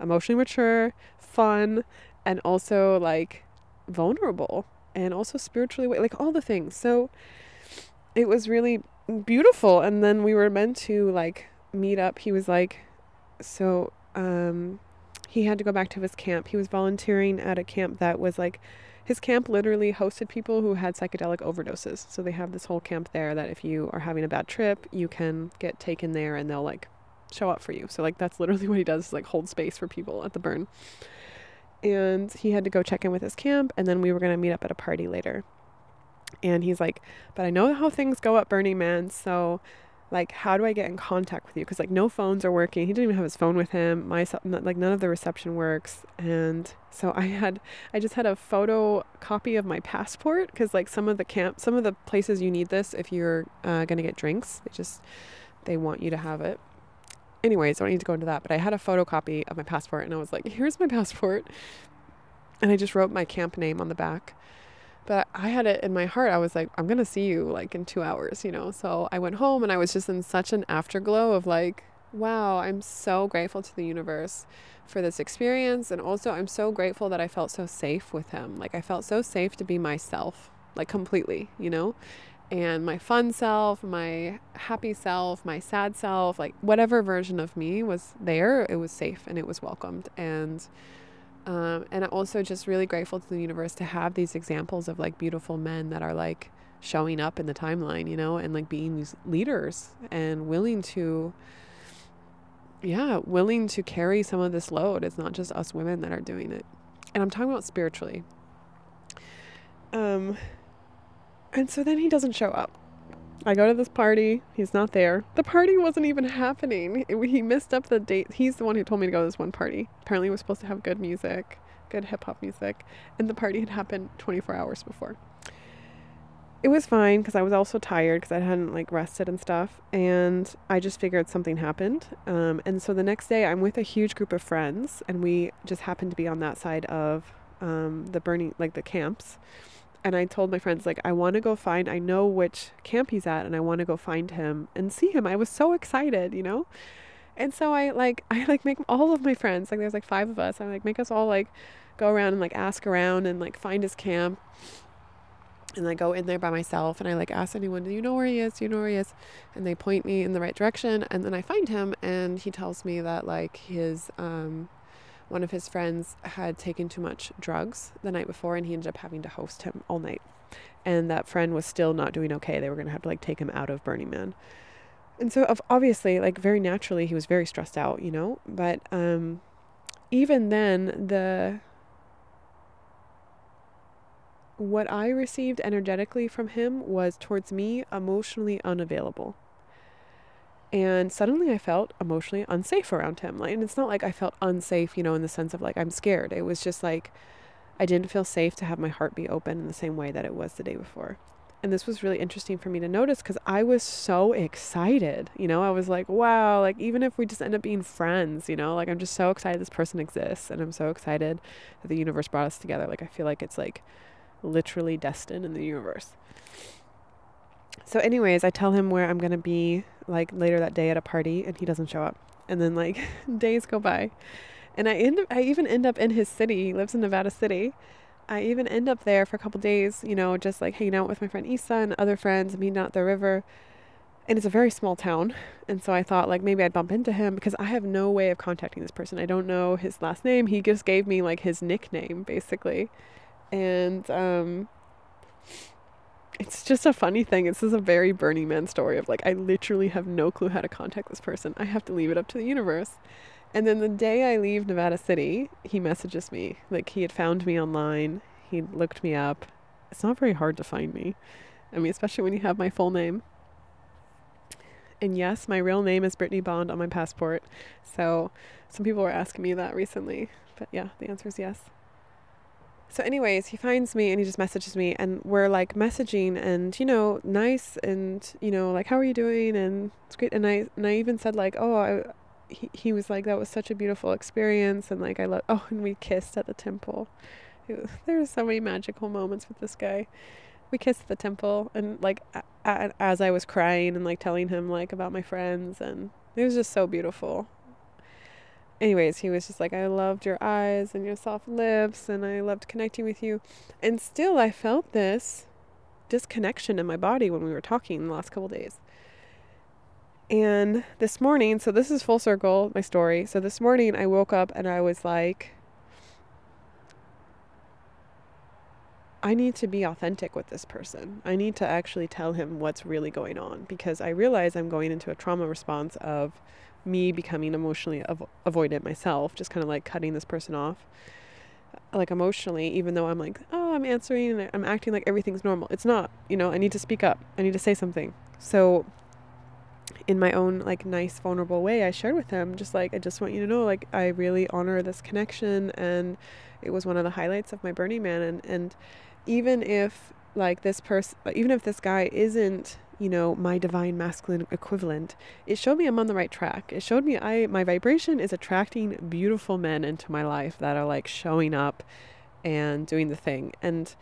emotionally mature, fun, and also like vulnerable and also spiritually like all the things. So it was really beautiful. And then we were meant to like meet up. He was like so um he had to go back to his camp. He was volunteering at a camp that was like his camp literally hosted people who had psychedelic overdoses. So they have this whole camp there that if you are having a bad trip you can get taken there and they'll like show up for you. So like that's literally what he does like hold space for people at the burn and he had to go check in with his camp and then we were going to meet up at a party later. And he's like but i know how things go at burning man so like how do i get in contact with you? Because like no phones are working. He didn't even have his phone with him. My like none of the reception works. And so i had i just had a photo copy of my passport because like some of the camp some of the places you need this if you're uh, going to get drinks. They just they want you to have it anyways, I don't need to go into that, but I had a photocopy of my passport and I was like, here's my passport. And I just wrote my camp name on the back. But I had it in my heart. I was like, I'm going to see you like in two hours, you know? So I went home and I was just in such an afterglow of like, wow, I'm so grateful to the universe for this experience. And also, I'm so grateful that I felt so safe with him. Like, I felt so safe to be myself, like completely, you know? And my fun self, my happy self, my sad self, like whatever version of me was there, it was safe and it was welcomed. And um, and also just really grateful to the universe to have these examples of like beautiful men that are like showing up in the timeline, you know, and like being these leaders and willing to, yeah, willing to carry some of this load. It's not just us women that are doing it. And I'm talking about spiritually. Um, and so then he doesn't show up. I go to this party. He's not there. The party wasn't even happening. he missed up the date. He's the one who told me to go to this one party. Apparently, it was supposed to have good music, good hip hop music, and the party had happened 24 hours before. it was fine because I was also tired because I hadn't like rested and stuff. And I just figured something happened. Um, and so the next day, I'm with a huge group of friends, and we just happened to be on that side of um, the burning, like the camps. And I told my friends, like, I want to go find, I know which camp he's at, and I want to go find him and see him. I was so excited, you know? And so I like, I like make all of my friends, like, there's like five of us, I like make us all like go around and like ask around and like find his camp and I go in there by myself and I like ask anyone, Do you know where he is? Do you know where he is? And they point me in the right direction and then I find him and he tells me that like his um one of his friends had taken too much drugs the night before and he ended up having to host him all night. And that friend was still not doing okay. They were gonna have to like take him out of Burning Man. And so obviously, like very naturally he was very stressed out, you know? But um even then the what I received energetically from him was towards me emotionally unavailable. And suddenly I felt emotionally unsafe around him. Like, and it's not like I felt unsafe, you know, in the sense of like I'm scared. It was just like I didn't feel safe to have my heart be open in the same way that it was the day before. And this was really interesting for me to notice because I was so excited. You know, I was like, wow, like even if we just end up being friends, you know, like I'm just so excited this person exists. And I'm so excited that the universe brought us together. Like I feel like it's like literally destined in the universe. So, anyways, I tell him where I'm going to be like later that day at a party, and he doesn't show up. And then, like, days go by. And I end up, I even end up in his city. He lives in Nevada City. I even end up there for a couple days, you know, just like hanging out with my friend Isa and other friends, meeting out at the river. And it's a very small town. And so I thought, like, maybe I'd bump into him because I have no way of contacting this person. I don't know his last name. He just gave me, like, his nickname, basically and um, it's just a funny thing. This is a very Burning Man story of like I literally have no clue how to contact this person. I have to leave it up to the universe. And then the day I leave Nevada City, he messages me. Like he had found me online. He looked me up. It's not very hard to find me. I mean, especially when you have my full name. And yes, my real name is Brittnee Bond on my passport. So some people were asking me that recently. But yeah, the answer is yes. So, anyways, he finds me and he just messages me, and we're like messaging, and you know, nice, and you know, like, how are you doing? And it's great. And I and I even said like, oh, I, he he was like, that was such a beautiful experience, and like I love. Oh, and we kissed at the temple. Was, there were so many magical moments with this guy. We kissed at the temple, and like a, a, as I was crying and like telling him like about my friends, and it was just so beautiful anyways, he was just like, I loved your eyes and your soft lips, and I loved connecting with you. And still, I felt this disconnection in my body when we were talking the last couple days. And this morning, so this is full circle, my story. So this morning, I woke up and I was like, I need to be authentic with this person. I need to actually tell him what's really going on because I realize I'm going into a trauma response of me becoming emotionally av- avoidant myself, just kind of like cutting this person off, like emotionally, even though I'm like, oh, I'm answering and I'm acting like everything's normal. It's not, you know, I need to speak up, I need to say something. So, in my own like nice, vulnerable way, I shared with him, just like, I just want you to know, like, I really honor this connection, and it was one of the highlights of my Burning Man. And, and even if like this person, even if this guy isn't you know, my divine masculine equivalent, it showed me I'm on the right track. It showed me I my vibration is attracting beautiful men into my life that are like showing up and doing the thing. And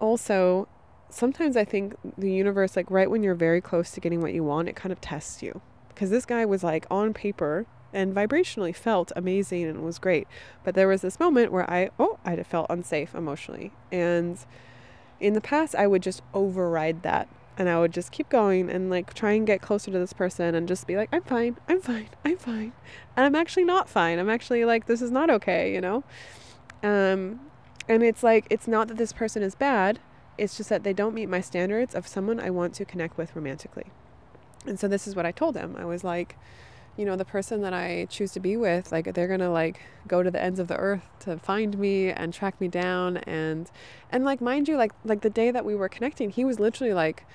also sometimes I think the universe like right when you're very close to getting what you want, it kind of tests you. Cuz this guy was like on paper and vibrationally felt amazing and was great. But there was this moment where I oh, I felt unsafe emotionally. And in the past I would just override that and I would just keep going and like try and get closer to this person and just be like, I'm fine, I'm fine, I'm fine. And I'm actually not fine. I'm actually like, this is not okay, you know? Um, and it's like, it's not that this person is bad, it's just that they don't meet my standards of someone I want to connect with romantically. And so this is what I told him. I was like, you know, the person that I choose to be with, like they're gonna like go to the ends of the earth to find me and track me down and and like mind you, like like the day that we were connecting, he was literally like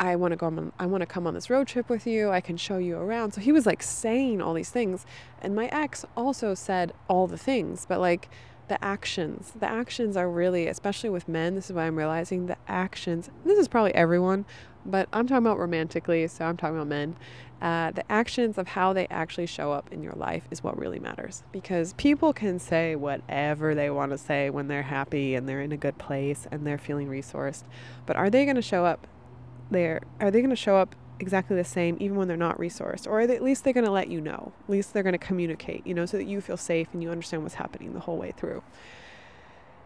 I want to go on, I want to come on this road trip with you. I can show you around. So he was like saying all these things. And my ex also said all the things, but like the actions. The actions are really, especially with men, this is why I'm realizing the actions. This is probably everyone, but I'm talking about romantically, so I'm talking about men. Uh, the actions of how they actually show up in your life is what really matters because people can say whatever they want to say when they're happy and they're in a good place and they're feeling resourced but are they going to show up there are they going to show up exactly the same even when they're not resourced? Or at least they're going to let you know. At least they're going to communicate you know so that you feel safe and you understand what's happening the whole way through.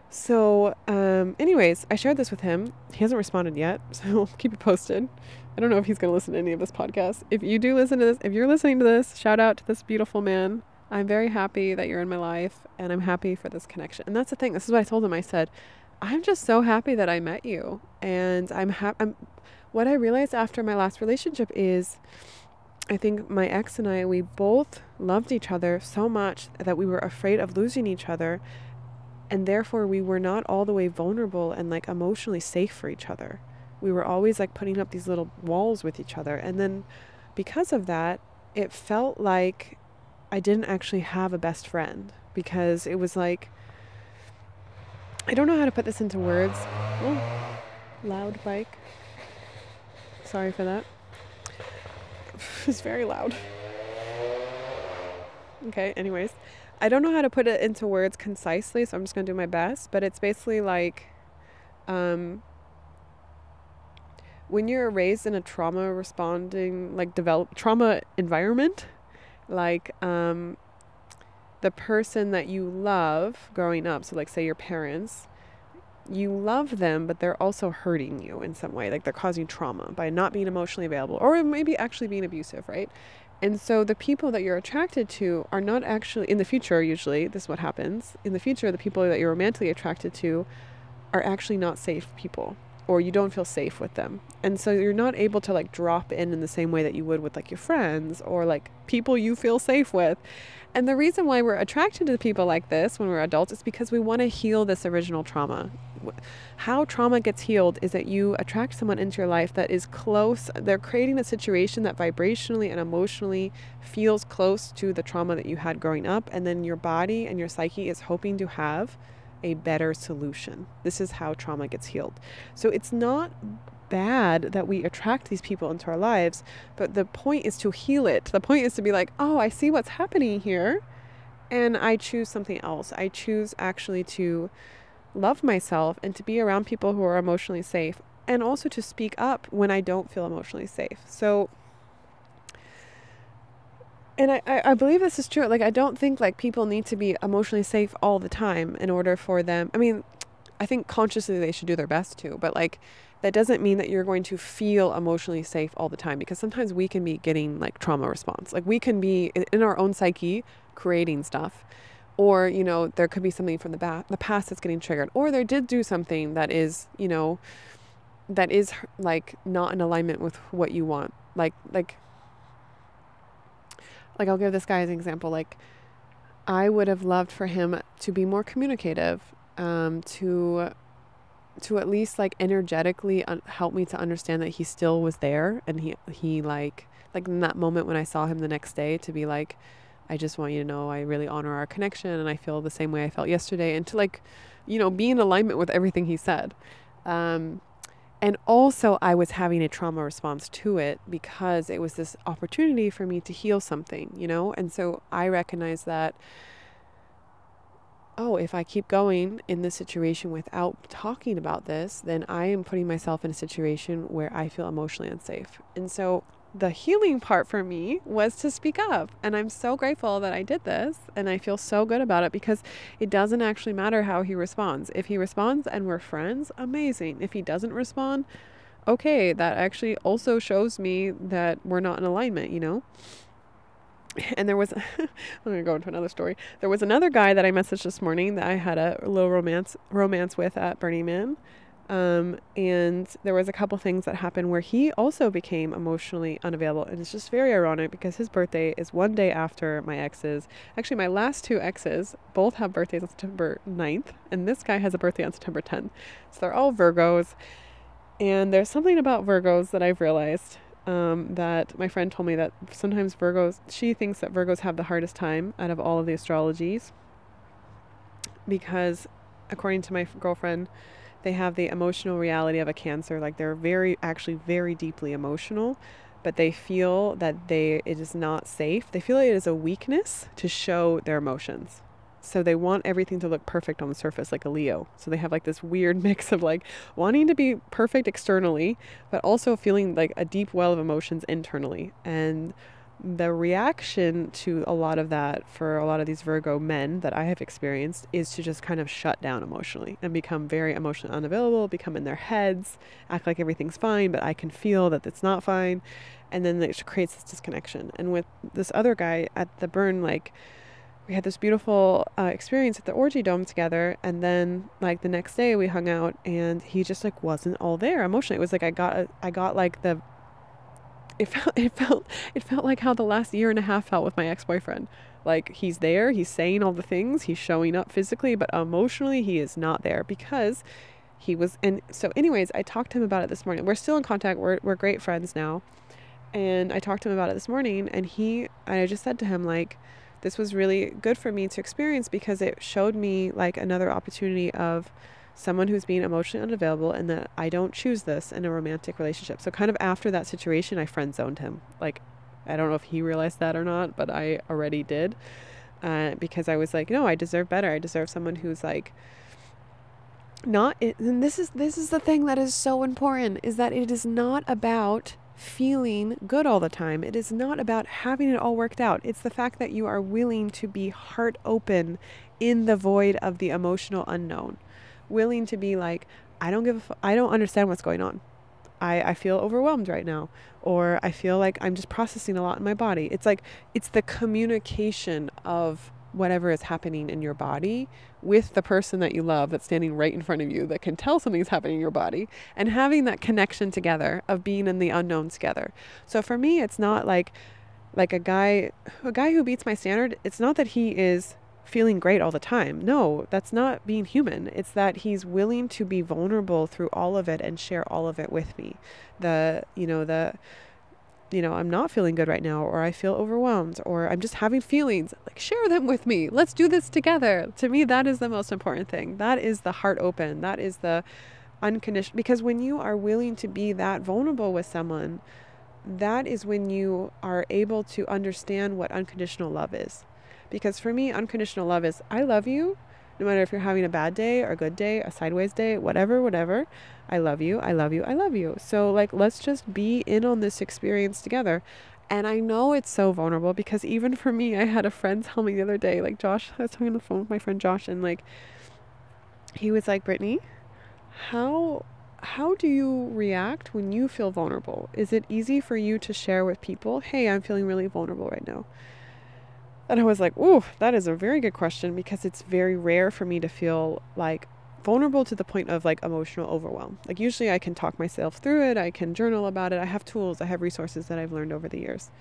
So um, anyways i shared this with him. He hasn't responded yet so keep it posted. I don't know if he's going to listen to any of this podcast. If you do listen to this if you're listening to this shout out to this beautiful man. I'm very happy that you're in my life and i'm happy for this connection. And that's the thing. This is what i told him. I said i'm just so happy that i met you and i'm happy what I realized after my last relationship is I think my ex and I, we both loved each other so much that we were afraid of losing each other. And therefore, we were not all the way vulnerable and like emotionally safe for each other. We were always like putting up these little walls with each other. And then because of that, it felt like I didn't actually have a best friend because it was like, I don't know how to put this into words. Oh, loud bike. Sorry for that. it's very loud. Okay, anyways. I don't know how to put it into words concisely, so I'm just going to do my best, but it's basically like um, when you're raised in a trauma responding like develop trauma environment, like um, the person that you love growing up, so like say your parents, you love them, but they're also hurting you in some way. Like they're causing trauma by not being emotionally available or maybe actually being abusive, right? And so the people that you're attracted to are not actually, in the future, usually, this is what happens. In the future, the people that you're romantically attracted to are actually not safe people or you don't feel safe with them. And so you're not able to like drop in in the same way that you would with like your friends or like people you feel safe with. And the reason why we're attracted to people like this when we're adults is because we want to heal this original trauma how trauma gets healed is that you attract someone into your life that is close. They're creating a situation that vibrationally and emotionally feels close to the trauma that you had growing up. And then your body and your psyche is hoping to have a better solution. This is how trauma gets healed. So it's not bad that we attract these people into our lives, but the point is to heal it. The point is to be like, oh, I see what's happening here. And I choose something else. I choose actually to love myself and to be around people who are emotionally safe and also to speak up when I don't feel emotionally safe. So, and I, I believe this is true. Like, I don't think like people need to be emotionally safe all the time in order for them. I mean, I think consciously they should do their best to, but like, that doesn't mean that you're going to feel emotionally safe all the time because sometimes we can be getting like trauma response. Like, we can be in our own psyche creating stuff or you know there could be something from the the past that's getting triggered or they did do something that is you know that is like not in alignment with what you want. Like like like I'll give this guy as an example like I would have loved for him to be more communicative um, to to at least like energetically un- help me to understand that he still was there and he he like like in that moment when I saw him the next day to be like I just want you to know I really honor our connection and I feel the same way I felt yesterday and to like, you know, be in alignment with everything he said. Um, and also, I was having a trauma response to it because it was this opportunity for me to heal something, you know? And so I recognize that, oh, if I keep going in this situation without talking about this, then I am putting myself in a situation where I feel emotionally unsafe. And so the healing part for me was to speak up. And I'm so grateful that I did this. And I feel so good about it because it doesn't actually matter how he responds. If he responds and we're friends, amazing. If he doesn't respond, okay, that actually also shows me that we're not in alignment, you know? And there was, I'm gonna go into another story. There was another guy that I messaged this morning that I had a little romance romance with at Burning Man, um, and there was a couple things that happened where he also became emotionally unavailable. And it's just very ironic because his birthday is one day after my ex's. Actually, my last two exes both have birthdays on September 9th, and this guy has a birthday on September 10th. So they're all Virgos. And there's something about Virgos that I've realized um, that my friend told me that sometimes Virgos, she thinks that Virgos have the hardest time out of all of the astrologies because according to my girlfriend, they have the emotional reality of a cancer. Like they're very, actually, very deeply emotional, but they feel that they it is not safe. They feel like it is a weakness to show their emotions. So they want everything to look perfect on the surface, like a Leo. So they have like this weird mix of like wanting to be perfect externally, but also feeling like a deep well of emotions internally. And the reaction to a lot of that for a lot of these Virgo men that I have experienced is to just kind of shut down emotionally and become very emotionally unavailable, become in their heads, act like everything's fine, but I can feel that it's not fine. And then it creates this disconnection. And with this other guy at the burn, like, we had this beautiful uh, experience at the orgy dome together and then like the next day we hung out and he just like wasn't all there emotionally it was like i got i got like the it felt it felt it felt like how the last year and a half felt with my ex-boyfriend. Like he's there he's saying all the things he's showing up physically but emotionally he is not there because he was and so anyways i talked to him about it this morning. We're still in contact we're, we're great friends now. And i talked to him about it this morning and he i just said to him like this was really good for me to experience because it showed me like another opportunity of someone who's being emotionally unavailable and that I don't choose this in a romantic relationship. So kind of after that situation, I friend zoned him. Like, I don't know if he realized that or not, but I already did. Uh, because I was like, no, I deserve better. I deserve someone who's like, not and this is this is the thing that is so important is that it is not about feeling good all the time. It is not about having it all worked out. It's the fact that you are willing to be heart open in the void of the emotional unknown. Willing to be like, I don't give a f- I don't understand what's going on. I, I feel overwhelmed right now. Or I feel like I'm just processing a lot in my body. It's like it's the communication of whatever is happening in your body with the person that you love that's standing right in front of you that can tell something's happening in your body and having that connection together of being in the unknown together. So for me it's not like like a guy a guy who beats my standard, it's not that he is feeling great all the time. No, that's not being human. It's that he's willing to be vulnerable through all of it and share all of it with me. The, you know, the you know, I'm not feeling good right now, or I feel overwhelmed, or I'm just having feelings, like share them with me. Let's do this together. To me, that is the most important thing. That is the heart open. That is the unconditional. Because when you are willing to be that vulnerable with someone, that is when you are able to understand what unconditional love is. Because for me, unconditional love is I love you, no matter if you're having a bad day or a good day, a sideways day, whatever, whatever. I love you. I love you. I love you. So, like, let's just be in on this experience together. And I know it's so vulnerable because even for me, I had a friend tell me the other day, like, Josh, I was talking on the phone with my friend Josh, and like, he was like, Brittnee, how how do you react when you feel vulnerable? Is it easy for you to share with people, hey, I'm feeling really vulnerable right now? And I was like, ooh, that is a very good question because it's very rare for me to feel like vulnerable to the point of like emotional overwhelm. Like usually I can talk myself through it, I can journal about it, I have tools, I have resources that I've learned over the years.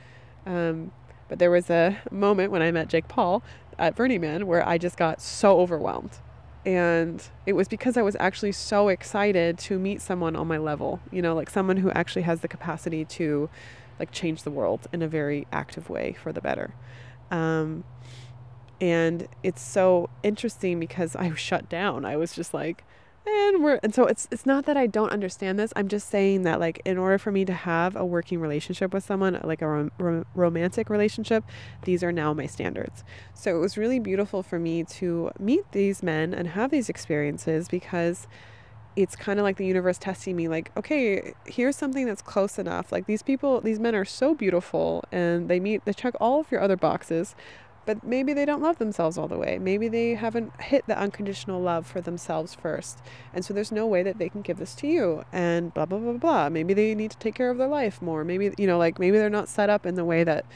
Um, but there was a moment when I met Jake Paul at Burning Man where I just got so overwhelmed. And it was because I was actually so excited to meet someone on my level, you know, like someone who actually has the capacity to like change the world in a very active way for the better. Um, and it's so interesting because I was shut down. I was just like, and we're and so it's it's not that I don't understand this. I'm just saying that like in order for me to have a working relationship with someone, like a rom- rom- romantic relationship, these are now my standards. So it was really beautiful for me to meet these men and have these experiences because it's kind of like the universe testing me like okay here's something that's close enough. Like these people these men are so beautiful and they meet they check all of your other boxes but maybe they don't love themselves all the way. Maybe they haven't hit the unconditional love for themselves first. And so there's no way that they can give this to you and blah blah blah blah. Maybe they need to take care of their life more. Maybe you know like maybe they're not set up in the way that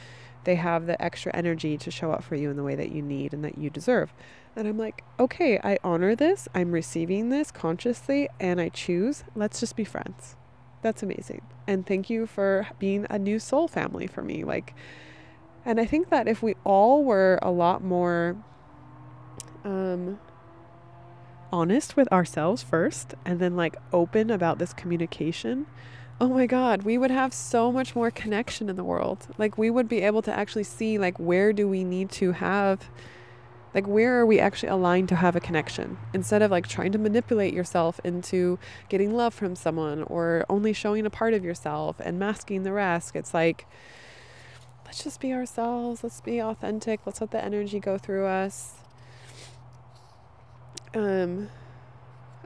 they have the extra energy to show up for you in the way that you need and that you deserve and I'm like, okay, I honor this. I'm receiving this consciously and I choose. Let's just be friends. That's amazing. And thank you for being a new soul family for me. Like, and I think that if we all were a lot more um, honest with ourselves first and then like open about this communication, oh my God, we would have so much more connection in the world. Like, we would be able to actually see, like, where do we need to have Like, where are we actually aligned to have a connection? Instead of like trying to manipulate yourself into getting love from someone or only showing a part of yourself and masking the rest, it's like, let's just be ourselves. Let's be authentic. Let's let the energy go through us. Um,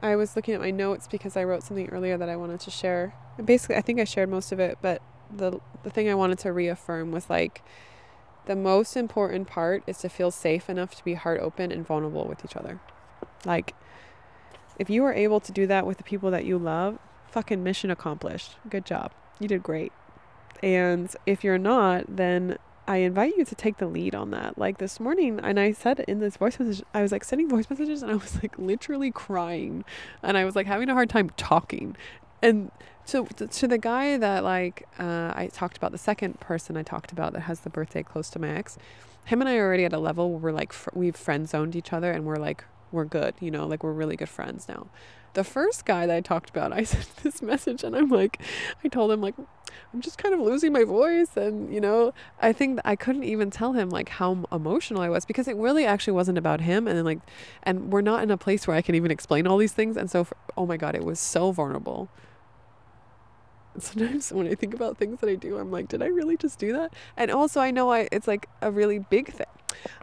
I was looking at my notes because I wrote something earlier that I wanted to share. Basically, I think I shared most of it, but the the thing I wanted to reaffirm was like the most important part is to feel safe enough to be heart open and vulnerable with each other. Like if you are able to do that with the people that you love, fucking mission accomplished. Good job. You did great. And if you're not, then I invite you to take the lead on that. Like this morning, and I said in this voice message, I was like sending voice messages and I was like literally crying and I was like having a hard time talking. And so to the guy that like uh, I talked about, the second person I talked about that has the birthday close to my ex, him and I are already at a level where we're like fr- we've friend zoned each other and we're like we're good, you know, like we're really good friends now. The first guy that I talked about, I sent this message and I'm like, I told him like I'm just kind of losing my voice and you know I think I couldn't even tell him like how emotional I was because it really actually wasn't about him and then like and we're not in a place where I can even explain all these things and so for, oh my god it was so vulnerable sometimes when I think about things that I do, I'm like, did I really just do that? And also, I know I it's like a really big thing.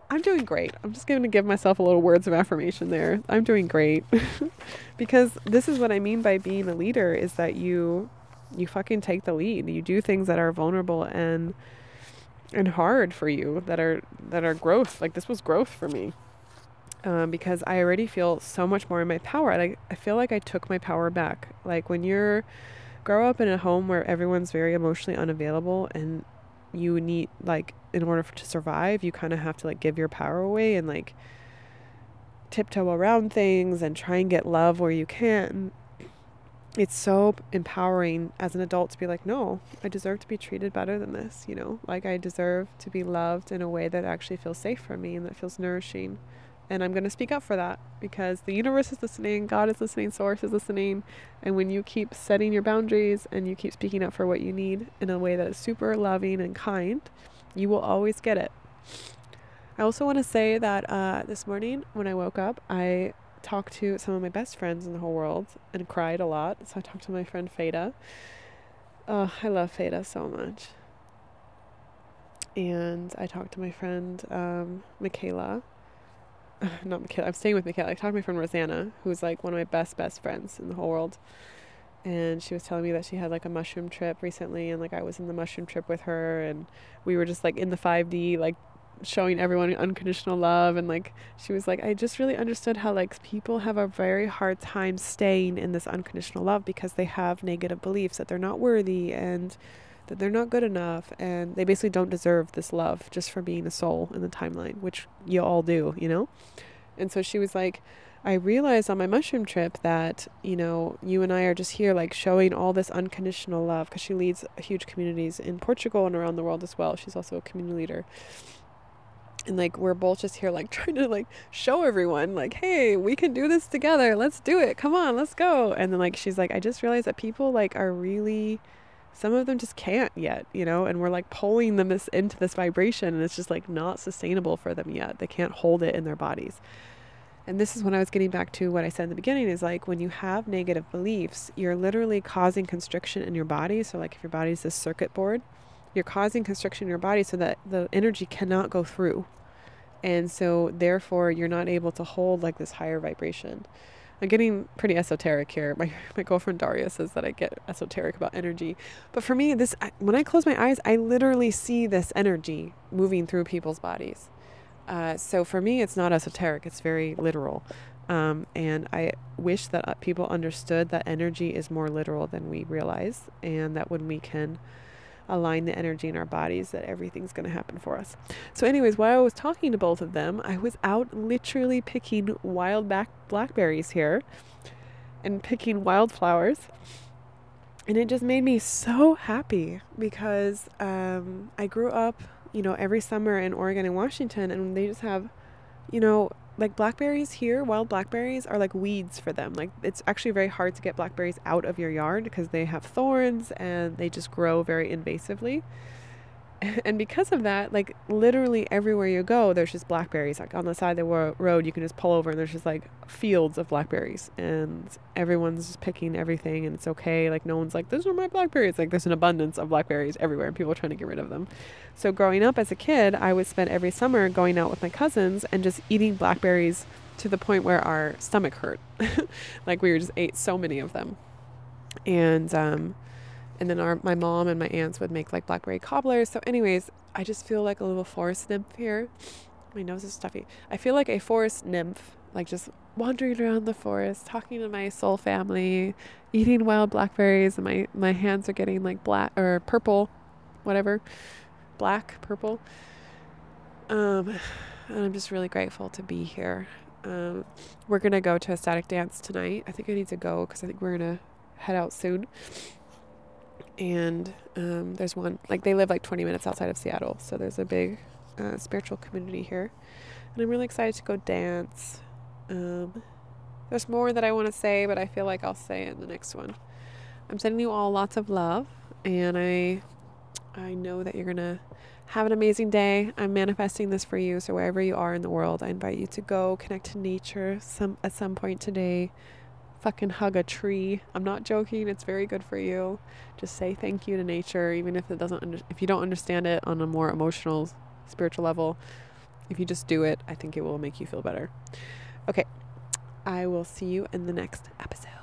I'm doing great. I'm just going to give myself a little words of affirmation there. I'm doing great. because this is what I mean by being a leader is that you you fucking take the lead. You do things that are vulnerable and and hard for you that are that are growth. Like this was growth for me. Um, because I already feel so much more in my power. Like I feel like I took my power back. Like when you're grow up in a home where everyone's very emotionally unavailable and you need like in order to survive you kind of have to like give your power away and like tiptoe around things and try and get love where you can. It's so empowering as an adult to be like no i deserve to be treated better than this you know? Like i deserve to be loved in a way that actually feels safe for me and that feels nourishing and I'm going to speak up for that because the universe is listening, God is listening, Source is listening. And when you keep setting your boundaries and you keep speaking up for what you need in a way that is super loving and kind, you will always get it. I also want to say that uh, this morning when I woke up, I talked to some of my best friends in the whole world and cried a lot. So I talked to my friend Fada. Oh, I love Fada so much. And I talked to my friend um, Michaela not Michaela, I'm staying with Michaela. I talked to my friend Rosanna, who's like one of my best, best friends in the whole world. And she was telling me that she had like a mushroom trip recently, and like I was in the mushroom trip with her, and we were just like in the 5D, like showing everyone unconditional love. And like she was like, I just really understood how like people have a very hard time staying in this unconditional love because they have negative beliefs that they're not worthy and that they're not good enough and they basically don't deserve this love just for being a soul in the timeline, which you all do, you know? And so she was like, I realized on my mushroom trip that, you know, you and I are just here like showing all this unconditional love because she leads huge communities in Portugal and around the world as well. She's also a community leader. And like we're both just here like trying to like show everyone like, hey, we can do this together. Let's do it. Come on, let's go. And then like she's like, I just realized that people like are really some of them just can't yet, you know, and we're like pulling them this, into this vibration and it's just like not sustainable for them yet. They can't hold it in their bodies. And this is when I was getting back to what I said in the beginning is like when you have negative beliefs, you're literally causing constriction in your body. So, like if your body is this circuit board, you're causing constriction in your body so that the energy cannot go through. And so, therefore, you're not able to hold like this higher vibration. I'm getting pretty esoteric here. My my girlfriend Daria says that I get esoteric about energy, but for me, this when I close my eyes, I literally see this energy moving through people's bodies. Uh, so for me, it's not esoteric; it's very literal. Um, and I wish that uh, people understood that energy is more literal than we realize, and that when we can align the energy in our bodies that everything's going to happen for us. So, anyways, while I was talking to both of them, I was out literally picking wild back blackberries here and picking wildflowers. And it just made me so happy because um, I grew up, you know, every summer in Oregon and Washington, and they just have, you know, like blackberries here, wild blackberries are like weeds for them. Like it's actually very hard to get blackberries out of your yard because they have thorns and they just grow very invasively. and because of that, like literally everywhere you go, there's just blackberries. Like on the side of the road, you can just pull over and there's just like fields of blackberries, and everyone's just picking everything, and it's okay. Like no one's like, "Those are my blackberries." Like there's an abundance of blackberries everywhere, and people are trying to get rid of them. So growing up as a kid, I would spend every summer going out with my cousins and just eating blackberries to the point where our stomach hurt. like we just ate so many of them, and um, and then our my mom and my aunts would make like blackberry cobblers. So, anyways, I just feel like a little forest nymph here. My nose is stuffy. I feel like a forest nymph, like just wandering around the forest, talking to my soul family, eating wild blackberries, and my my hands are getting like black or purple, whatever, black, purple. Um, and I'm just really grateful to be here. Um, we're gonna go to a ecstatic dance tonight. I think I need to go because I think we're gonna head out soon and um, there's one like they live like 20 minutes outside of Seattle, so there's a big uh, spiritual community here, and I'm really excited to go dance. Um, there's more that I want to say, but I feel like I'll say it in the next one. I'm sending you all lots of love, and I I know that you're gonna have an amazing day. I'm manifesting this for you, so wherever you are in the world, I invite you to go connect to nature some at some point today fucking hug a tree. I'm not joking. It's very good for you. Just say thank you to nature, even if it doesn't. Under- if you don't understand it on a more emotional, spiritual level, if you just do it, I think it will make you feel better. Okay, I will see you in the next episode.